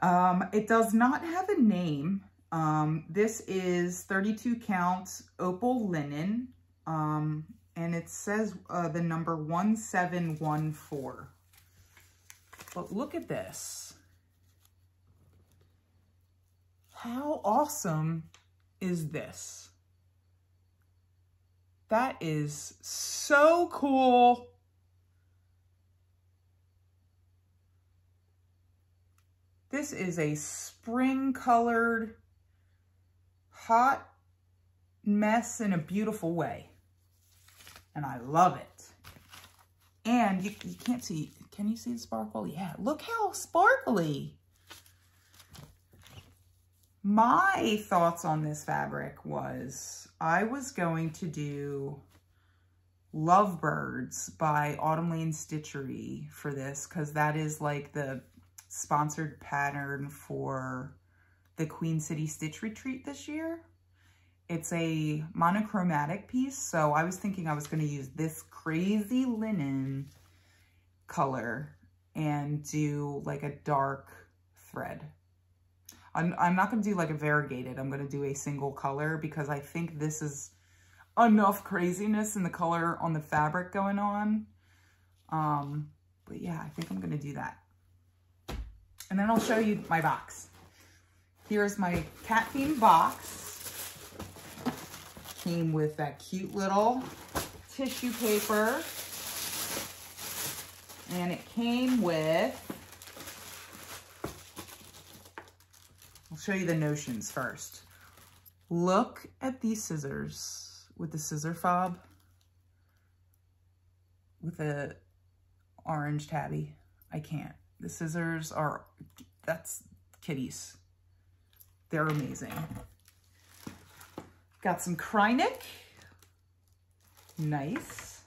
Um, it does not have a name. Um, this is 32 count opal linen, um, and it says uh, the number 1714. But look at this. How awesome is this? That is so cool. This is a spring colored hot mess in a beautiful way. And I love it. And you, you can't see, can you see the sparkle? Yeah, look how sparkly. My thoughts on this fabric was I was going to do Lovebirds by Autumn Lane Stitchery for this because that is like the sponsored pattern for the Queen City Stitch Retreat this year. It's a monochromatic piece, so I was thinking I was going to use this crazy linen color and do like a dark thread. I'm, I'm not going to do like a variegated. I'm going to do a single color because I think this is enough craziness in the color on the fabric going on. Um, but yeah, I think I'm going to do that. And then I'll show you my box. Here's my cat theme box. Came with that cute little tissue paper. And it came with, I'll show you the notions first. Look at these scissors with the scissor fob with a orange tabby. I can't. The scissors are, that's kitties. They're amazing. Got some Kreinik. Nice.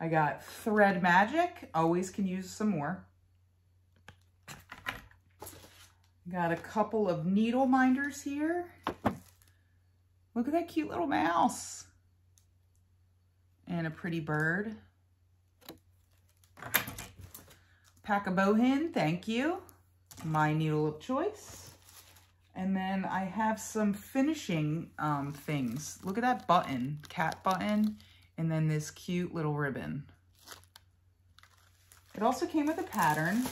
I got Thread Magic. Always can use some more. Got a couple of needle minders here. Look at that cute little mouse. And a pretty bird. Pack a Bohin, thank you. My needle of choice. And then I have some finishing um, things. Look at that button, cat button, and then this cute little ribbon. It also came with a pattern.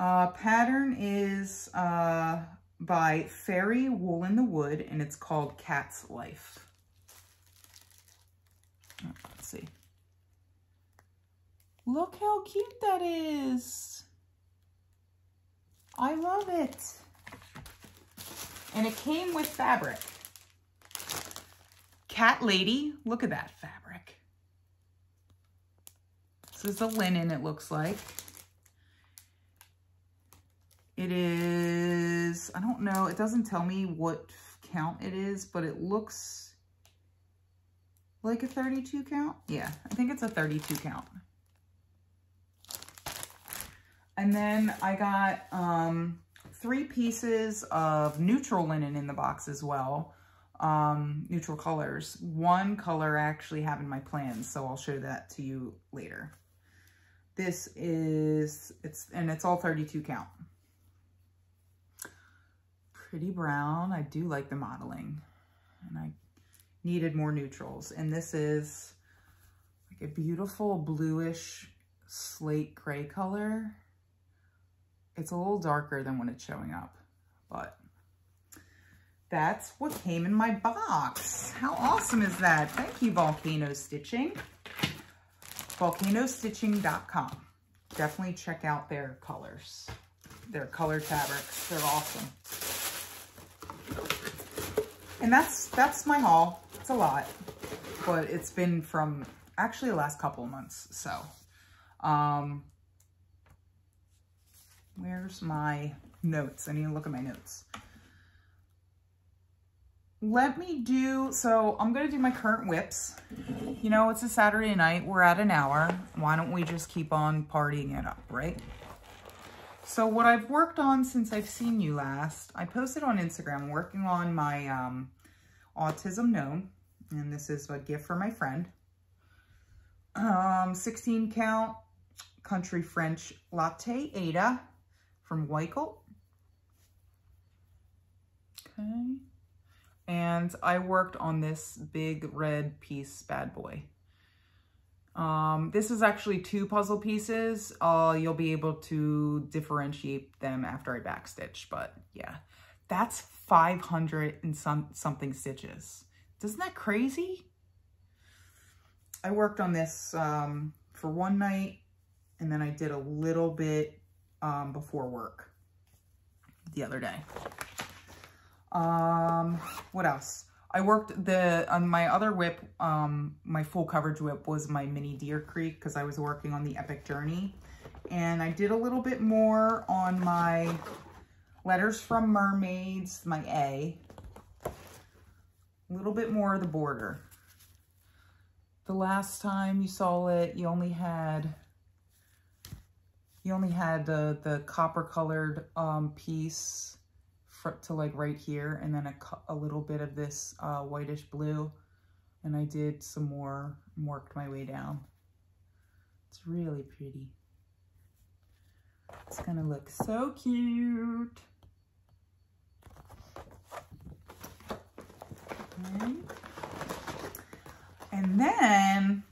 Uh, pattern is uh, by Fairy Wool in the Wood, and it's called Cat's Life. Let's see. Look how cute that is. I love it. And it came with fabric. Cat Lady, look at that fabric. This is the linen, it looks like. It is, I don't know, it doesn't tell me what count it is, but it looks like a 32 count. Yeah, I think it's a 32 count. And then I got um, three pieces of neutral linen in the box as well. Um, neutral colors. One color I actually have in my plans, so I'll show that to you later. This is, it's and it's all 32 count. Pretty brown. I do like the mottling. And I needed more neutrals. And this is like a beautiful bluish slate gray color. It's a little darker than when it's showing up, but that's what came in my box. How awesome is that? Thank you, Volcano Stitching. VolcanoStitching.com. Definitely check out their colors. Their colored fabrics. They're awesome. And that's that's my haul. It's a lot, but it's been from actually the last couple of months. So, um, Where's my notes? I need to look at my notes. Let me do, so I'm going to do my current WIPs. You know, it's a Saturday night. We're at an hour. Why don't we just keep on partying it up, right? So what I've worked on since I've seen you last, I posted on Instagram working on my um, Autism Gnome. And this is a gift for my friend. Um, 16 count Country French Latte Aida from Wichelt. Okay. And I worked on this big red piece bad boy. Um, this is actually two puzzle pieces. Uh, you'll be able to differentiate them after I backstitch, but yeah, that's 500 and some something stitches. Isn't that crazy? I worked on this um, for one night and then I did a little bit um, before work the other day. Um, what else? I worked the, on my other WIP, um, my full coverage WIP was my mini Deer Creek because I was working on the Epic Journey. And I did a little bit more on my Letters from Mermaids, my A. A little bit more of the border. The last time you saw it, you only had you only had the, the copper colored um, piece to like right here and then a, a little bit of this uh, whitish blue. And I did some more, worked my way down. It's really pretty. It's gonna look so cute. And then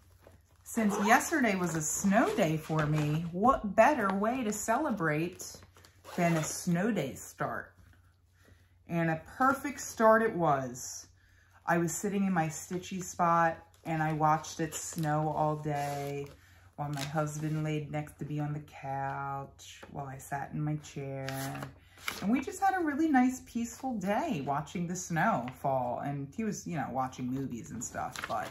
since yesterday was a snow day for me, what better way to celebrate than a snow day start? And a perfect start it was. I was sitting in my stitchy spot and I watched it snow all day while my husband laid next to me on the couch while I sat in my chair. And we just had a really nice peaceful day watching the snow fall. And he was, you know, watching movies and stuff, but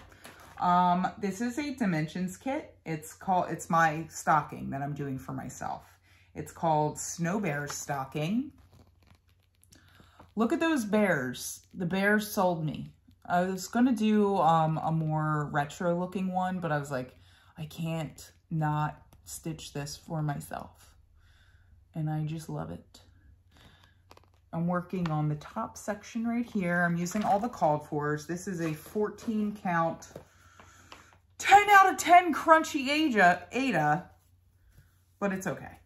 um, this is a Dimensions kit. It's called, it's my stocking that I'm doing for myself. It's called Snow Bears Stocking. Look at those bears. The bears sold me. I was going to do um, a more retro looking one, but I was like, I can't not stitch this for myself. And I just love it. I'm working on the top section right here. I'm using all the called fors. This is a 14 count 10 out of 10 crunchy Aja, Aida, but it's okay.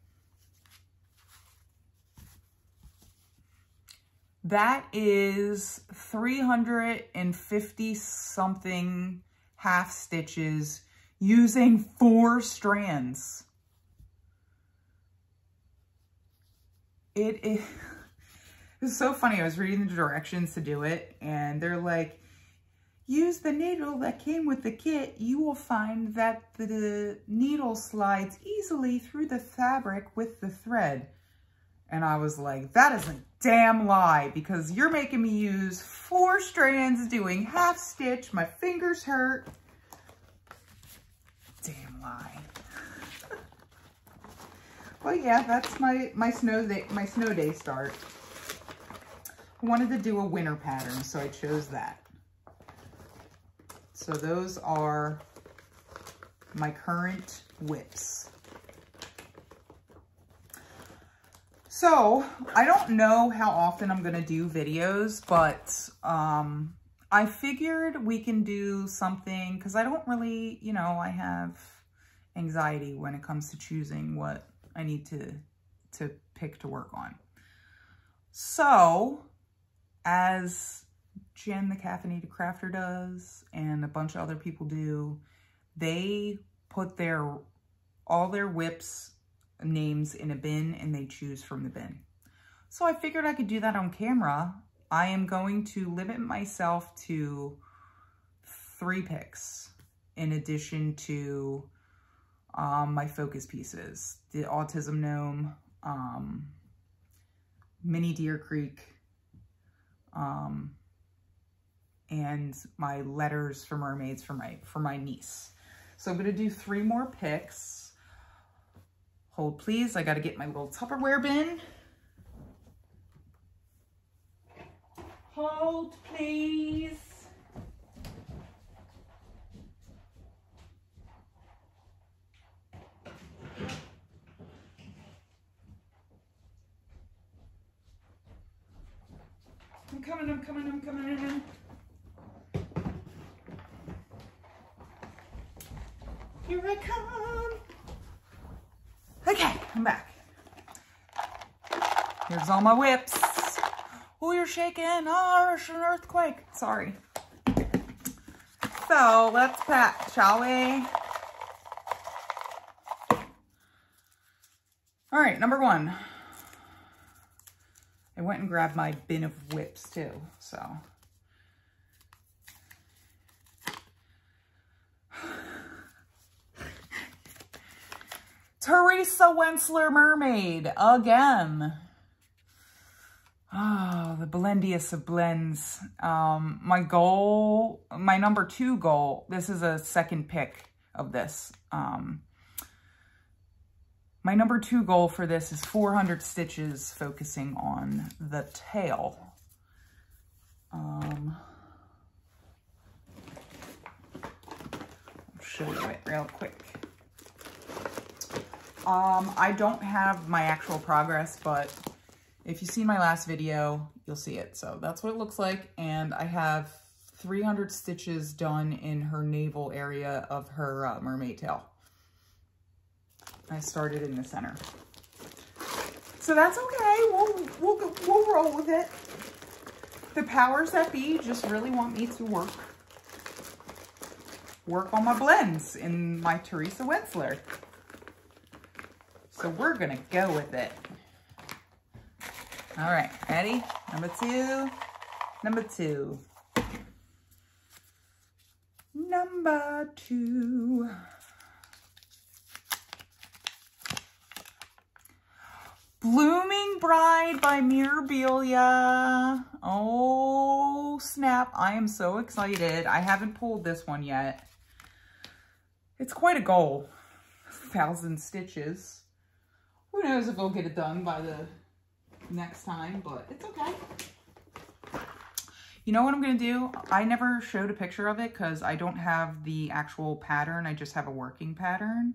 That is 350 something half stitches using four strands. It is (laughs) it's so funny. I was reading the directions to do it and they're like, use the needle that came with the kit, you will find that the needle slides easily through the fabric with the thread. And I was like, that is a damn lie because you're making me use four strands doing half stitch. My fingers hurt. Damn lie. (laughs) well, yeah, that's my, my snow day, my snow day start. Wanted to do a winter pattern, so I chose that. So those are my current WIPs. So I don't know how often I'm going to do videos, but um, I figured we can do something because I don't really, you know, I have anxiety when it comes to choosing what I need to, to pick to work on. So as Jen, the Caffeinated Crafter does, and a bunch of other people do, they put their all their WIPs names in a bin and they choose from the bin. So I figured I could do that on camera. I am going to limit myself to three picks in addition to um, my focus pieces. The Autism Gnome, um, Mini Deer Creek, um, and my letters for mermaids for my for my niece. So I'm gonna do three more picks. Hold please, I gotta get my little Tupperware bin. Hold please. I'm coming, I'm coming, I'm coming. Here I come. Okay, I'm back. Here's all my WIPs. Oh, you're shaking. Ah, oh, it's an earthquake. Sorry. So let's pack, shall we? All right, number one. I went and grabbed my bin of WIPs too, so. (sighs) Teresa Wentzler mermaid again. Oh, the blendiest of blends. Um, my goal, my number two goal, this is a second pick of this. Um, my number two goal for this is 400 stitches focusing on the tail. Um, I'll show you it real quick. Um, I don't have my actual progress, but if you see my last video, you'll see it. So that's what it looks like. And I have 300 stitches done in her navel area of her uh, mermaid tail. I started in the center. So that's okay. We'll, we'll, we'll roll with it. The powers that be just really want me to work work on my blends in my Teresa Wentzler. So we're gonna go with it. All right, ready? Number two, number two. Number two. Blooming Bride by Mirabilia. Oh, snap. I am so excited. I haven't pulled this one yet. It's quite a goal. Thousand stitches. Who knows if I'll get it done by the next time, but it's okay. You know what I'm going to do? I never showed a picture of it because I don't have the actual pattern. I just have a working pattern.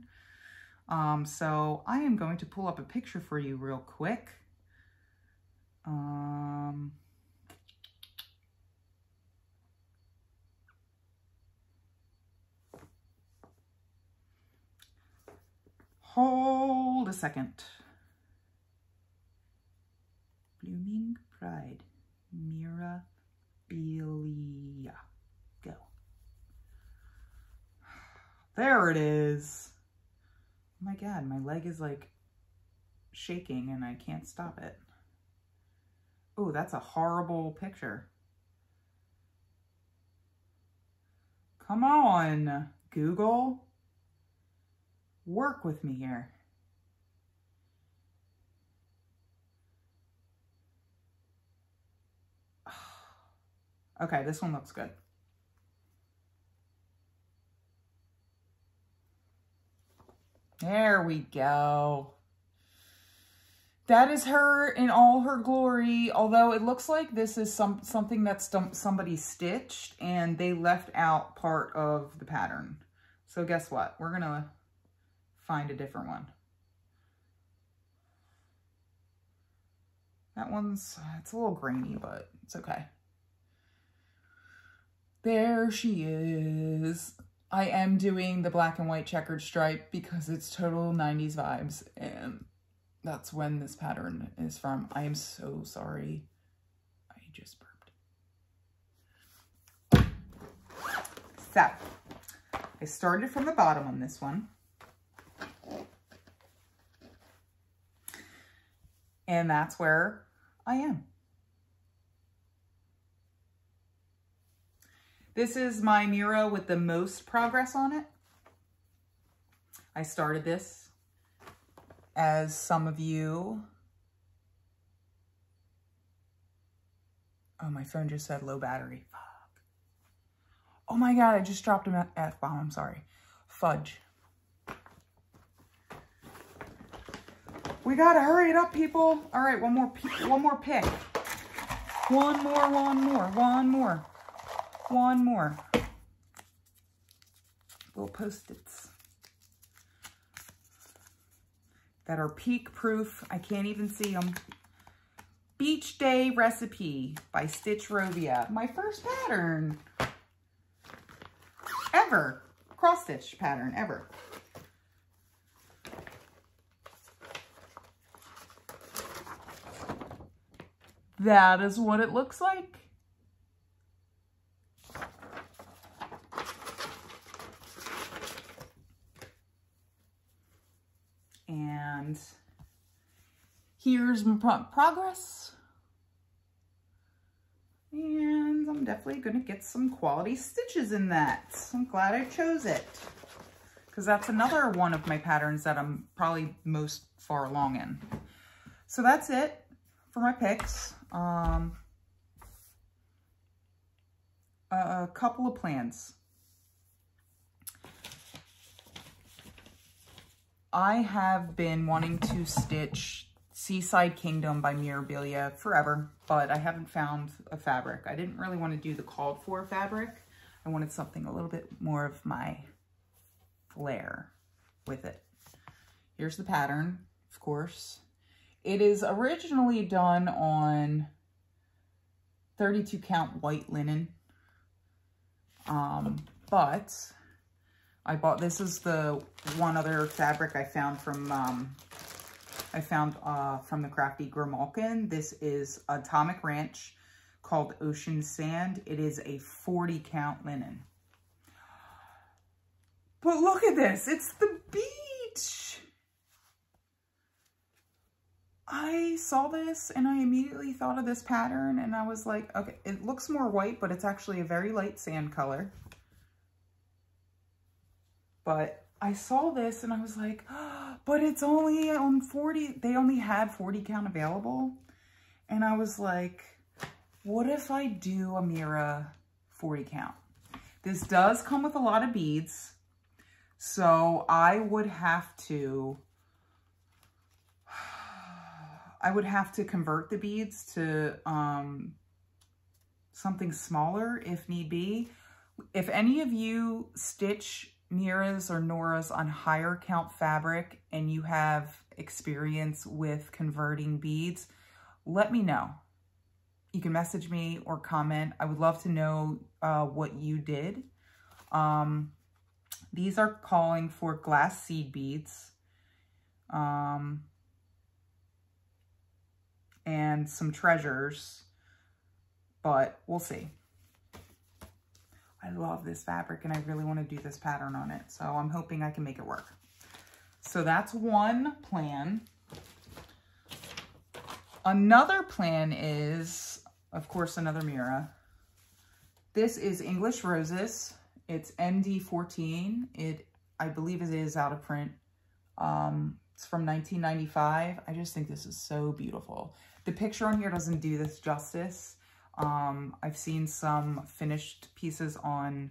Um, so I am going to pull up a picture for you real quick. Um, hold a second. Blooming Bride, Mirabilia. Go. There it is. My God, my leg is like shaking and I can't stop it. Oh, that's a horrible picture. Come on, Google. Work with me here. (sighs) Okay, this one looks good. There we go. That is her in all her glory, although it looks like this is some something that's somebody stitched and they left out part of the pattern. So guess what? We're going to find a different one. That one's, it's a little grainy, but it's okay. There she is. I am doing the black and white checkered stripe because it's total 90s vibes and that's when this pattern is from. I am so sorry. I just burped. So, I started from the bottom on this one. And that's where I am. This is my Mira with the most progress on it. I started this as some of you. Oh, my phone just said low battery. Fuck. Oh my God, I just dropped an F-bomb. I'm sorry. Fudge. We gotta hurry it up, people. All right, one more, one more pick. One more, one more, one more one more. Little post-its that are peek proof. I can't even see them. Beach Day Recipe by Stitchrovia. My first pattern ever. Cross stitch pattern ever. That is what it looks like. And here's my pro progress. And I'm definitely going to get some quality stitches in that. I'm glad I chose it. because that's another one of my patterns that I'm probably most far along in. So that's it for my picks. Um, a couple of plans. I have been wanting to stitch Seaside Kingdom by Mirabilia forever, but I haven't found a fabric. I didn't really want to do the called for fabric. I wanted something a little bit more of my flair with it. Here's the pattern, of course. It is originally done on 32 count white linen. Um, but I bought, this is the one other fabric I found from, um, I found uh, from the Crafty Grimalkin. This is Atomic Ranch called Ocean Sand. It is a 40 count linen. But look at this, it's the beach. I saw this and I immediately thought of this pattern and I was like, okay, it looks more white, but it's actually a very light sand color. But I saw this and I was like, oh, (gasps) but it's only on 40, they only had 40 count available. And I was like, what if I do a Mira 40 count? This does come with a lot of beads. So I would have to, (sighs) I would have to convert the beads to um, something smaller if need be. If any of you stitch Miras or Noras on higher count fabric and you have experience with converting beads, let me know. You can message me or comment. I would love to know uh, what you did. Um, these are calling for glass seed beads. Um, and some treasures, but we'll see. I love this fabric and I really want to do this pattern on it. So I'm hoping I can make it work. So that's one plan. Another plan is, of course, another Mira. This is English Roses. It's MD14. It, I believe it is out of print. Um, it's from 1995. I just think this is so beautiful. The picture on here doesn't do this justice. Um, I've seen some finished pieces on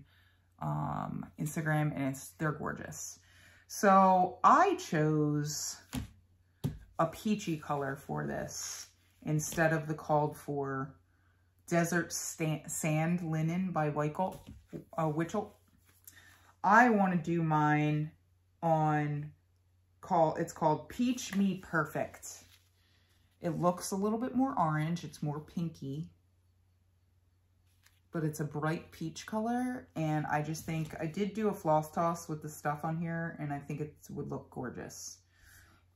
um, Instagram and it's they're gorgeous. So I chose a peachy color for this instead of the called for Desert Sand Linen by Wichelt, uh. I want to do mine on, call. it's called Peach Me Perfect. It looks a little bit more orange. It's more pinky. But it's a bright peach color. And I just think, I did do a floss toss with the stuff on here. And I think it would look gorgeous.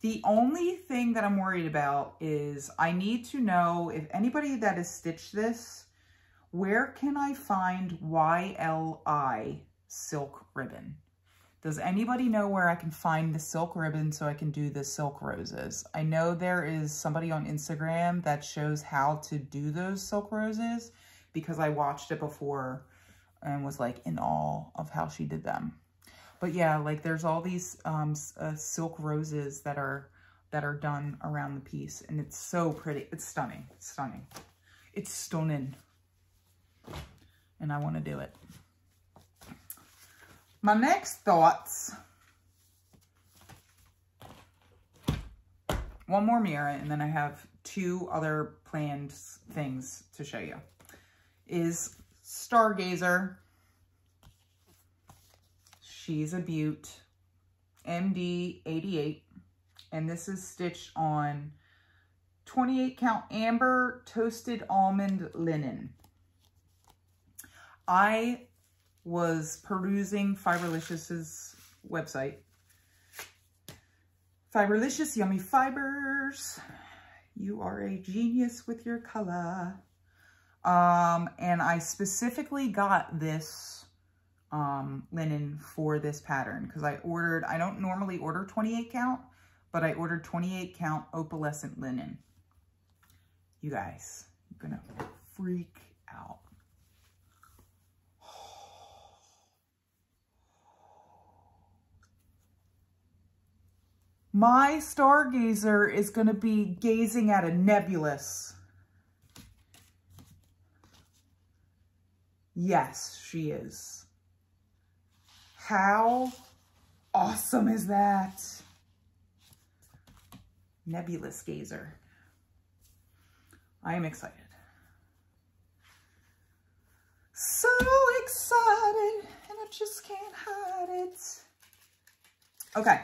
The only thing that I'm worried about is I need to know if anybody that has stitched this, where can I find YLI silk ribbon? Does anybody know where I can find the silk ribbon so I can do the silk roses? I know there is somebody on Instagram that shows how to do those silk roses because I watched it before and was like in awe of how she did them. But yeah, like there's all these um, uh, silk roses that are that are done around the piece. And it's so pretty. It's stunning. Stunning. It's stunning. And I want to do it. My next thoughts. One more Mira, and then I have two other planned things to show you. Is Stargazer She's a Beaut. MD88. And this is stitched on 28 count amber toasted almond linen. I was perusing Fiberlicious's website. Fiberlicious Yummy Fibers. You are a genius with your color. Um, and I specifically got this um, linen for this pattern because I ordered, I don't normally order 28 count, but I ordered 28 count opalescent linen. You guys, I'm gonna freak out. My stargazer is going to be gazing at a nebulous. Yes, she is. How awesome is that? Nebulous gazer. I am excited. So excited, and I just can't hide it. Okay.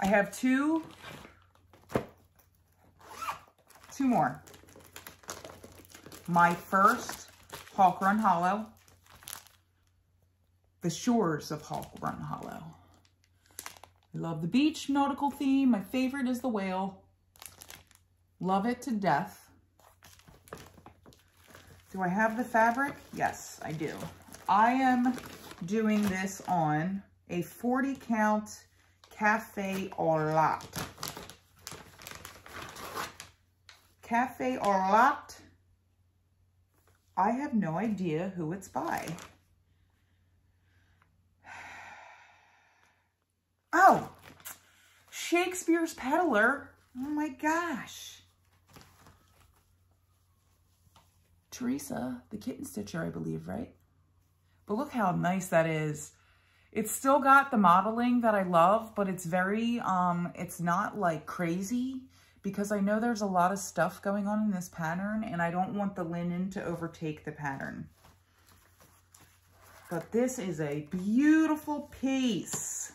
I have two, two more. My first Hawk Run Hollow, the shores of Hawk Run Hollow. I love the beach nautical theme. My favorite is the whale. Love it to death. Do I have the fabric? Yes, I do. I am doing this on a 40 count Cafe Latte. Cafe Latte. I have no idea who it's by. Oh, Shakespeare's Peddler. Oh my gosh. Teresa, the kitten stitcher, I believe, right? But look how nice that is. It's still got the mottling that I love, but it's very, um, it's not like crazy because I know there's a lot of stuff going on in this pattern and I don't want the linen to overtake the pattern. But this is a beautiful piece.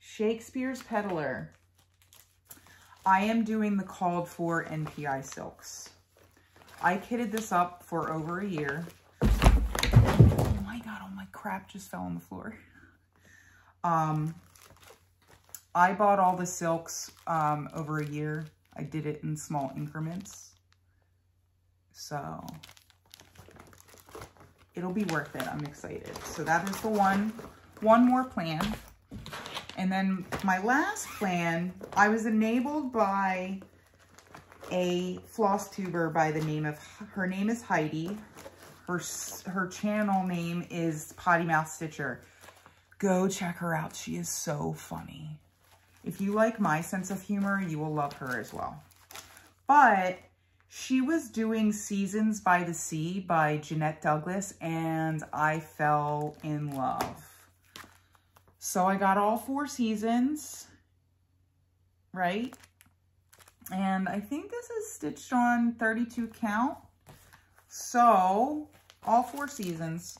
Shakespeare's Peddler. I am doing the called for NPI silks. I kitted this up for over a year. Oh my God, all my crap just fell on the floor. Um, I bought all the silks um, over a year. I did it in small increments. So it'll be worth it. I'm excited. So that is the one, one more plan. And then my last plan, I was enabled by a floss tuber by the name of, her name is Heidi. Her, her channel name is Potty Mouth Stitcher. Go check her out. She is so funny. If you like my sense of humor, you will love her as well. But she was doing Seasons by the Sea by Jeanette Douglas, and I fell in love. So I got all four seasons, right? And I think this is stitched on 32 count. So all four seasons.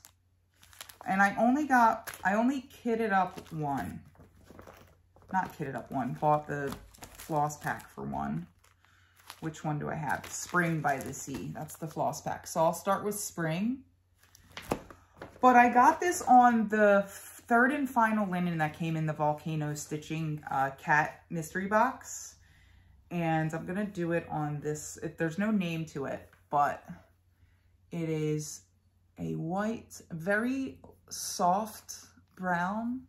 And I only got, I only kitted up one. Not kitted up one, bought the floss pack for one. Which one do I have? Spring by the Sea. That's the floss pack. So I'll start with spring. But I got this on the third and final linen that came in the Volcano Stitching uh, Cat Mystery Box. And I'm going to do it on this. It, there's no name to it, but it is a white, very soft brown,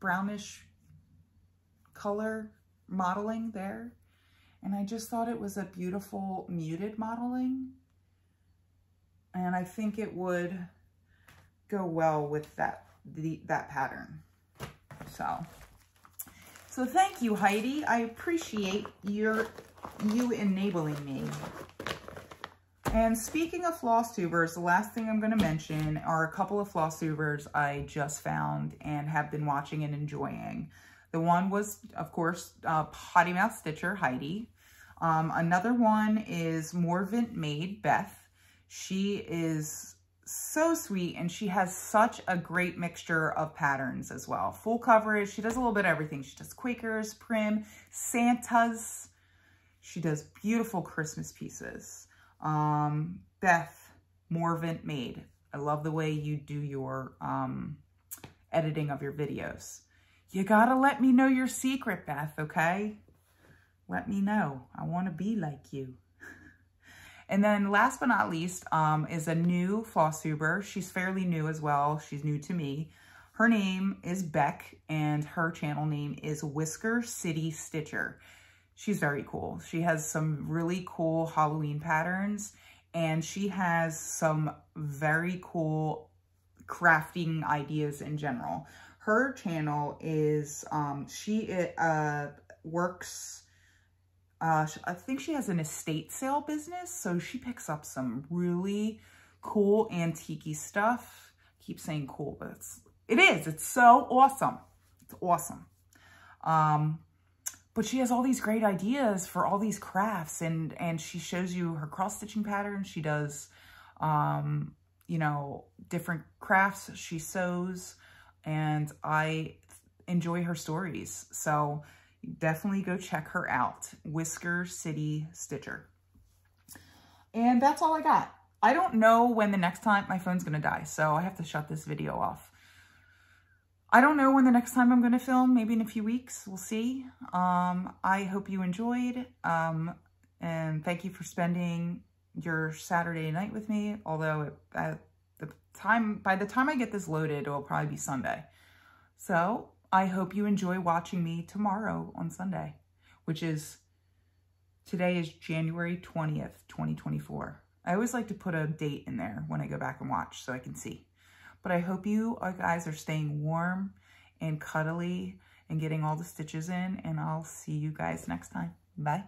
brownish color mottling there. And I just thought it was a beautiful muted mottling. And I think it would go well with that, the, that pattern. So, so thank you, Heidi. I appreciate your, you enabling me. And speaking of floss tubers, the last thing I'm going to mention are a couple of floss tubers I just found and have been watching and enjoying. The one was, of course, uh, Potty Mouth Stitcher, Heidi. Um, another one is Morvant Made, Beth. She is so sweet and she has such a great mixture of patterns as well. Full coverage. She does a little bit of everything. She does Quakers, Prim, Santas. She does beautiful Christmas pieces. Um, Beth Morvant Made. I love the way you do your um, editing of your videos. You gotta let me know your secret, Beth, okay? Let me know. I wanna be like you. (laughs) and then last but not least um, is a new floss tuber. She's fairly new as well. She's new to me. Her name is Beck and her channel name is Whisker City Stitcher she's very cool. She has some really cool Halloween patterns and she has some very cool crafting ideas in general. Her channel is, um, she uh, works, uh, I think she has an estate sale business. So she picks up some really cool antique stuff. I keep saying cool, but it's, it is. It's so awesome. It's awesome. Um, but she has all these great ideas for all these crafts and, and she shows you her cross stitching patterns. She does, um, you know, different crafts she sews and I enjoy her stories. So definitely go check her out. Whisker City Stitcher. And that's all I got. I don't know when the next time my phone's going to die, so I have to shut this video off. I don't know when the next time I'm going to film, maybe in a few weeks. We'll see. Um, I hope you enjoyed. Um, and thank you for spending your Saturday night with me. Although it, the time, by the time I get this loaded, it'll probably be Sunday. So I hope you enjoy watching me tomorrow on Sunday, which is, today is January 20th, 2024. I always like to put a date in there when I go back and watch so I can see. But I hope you uh, guys are staying warm and cuddly and getting all the stitches in. And I'll see you guys next time. Bye.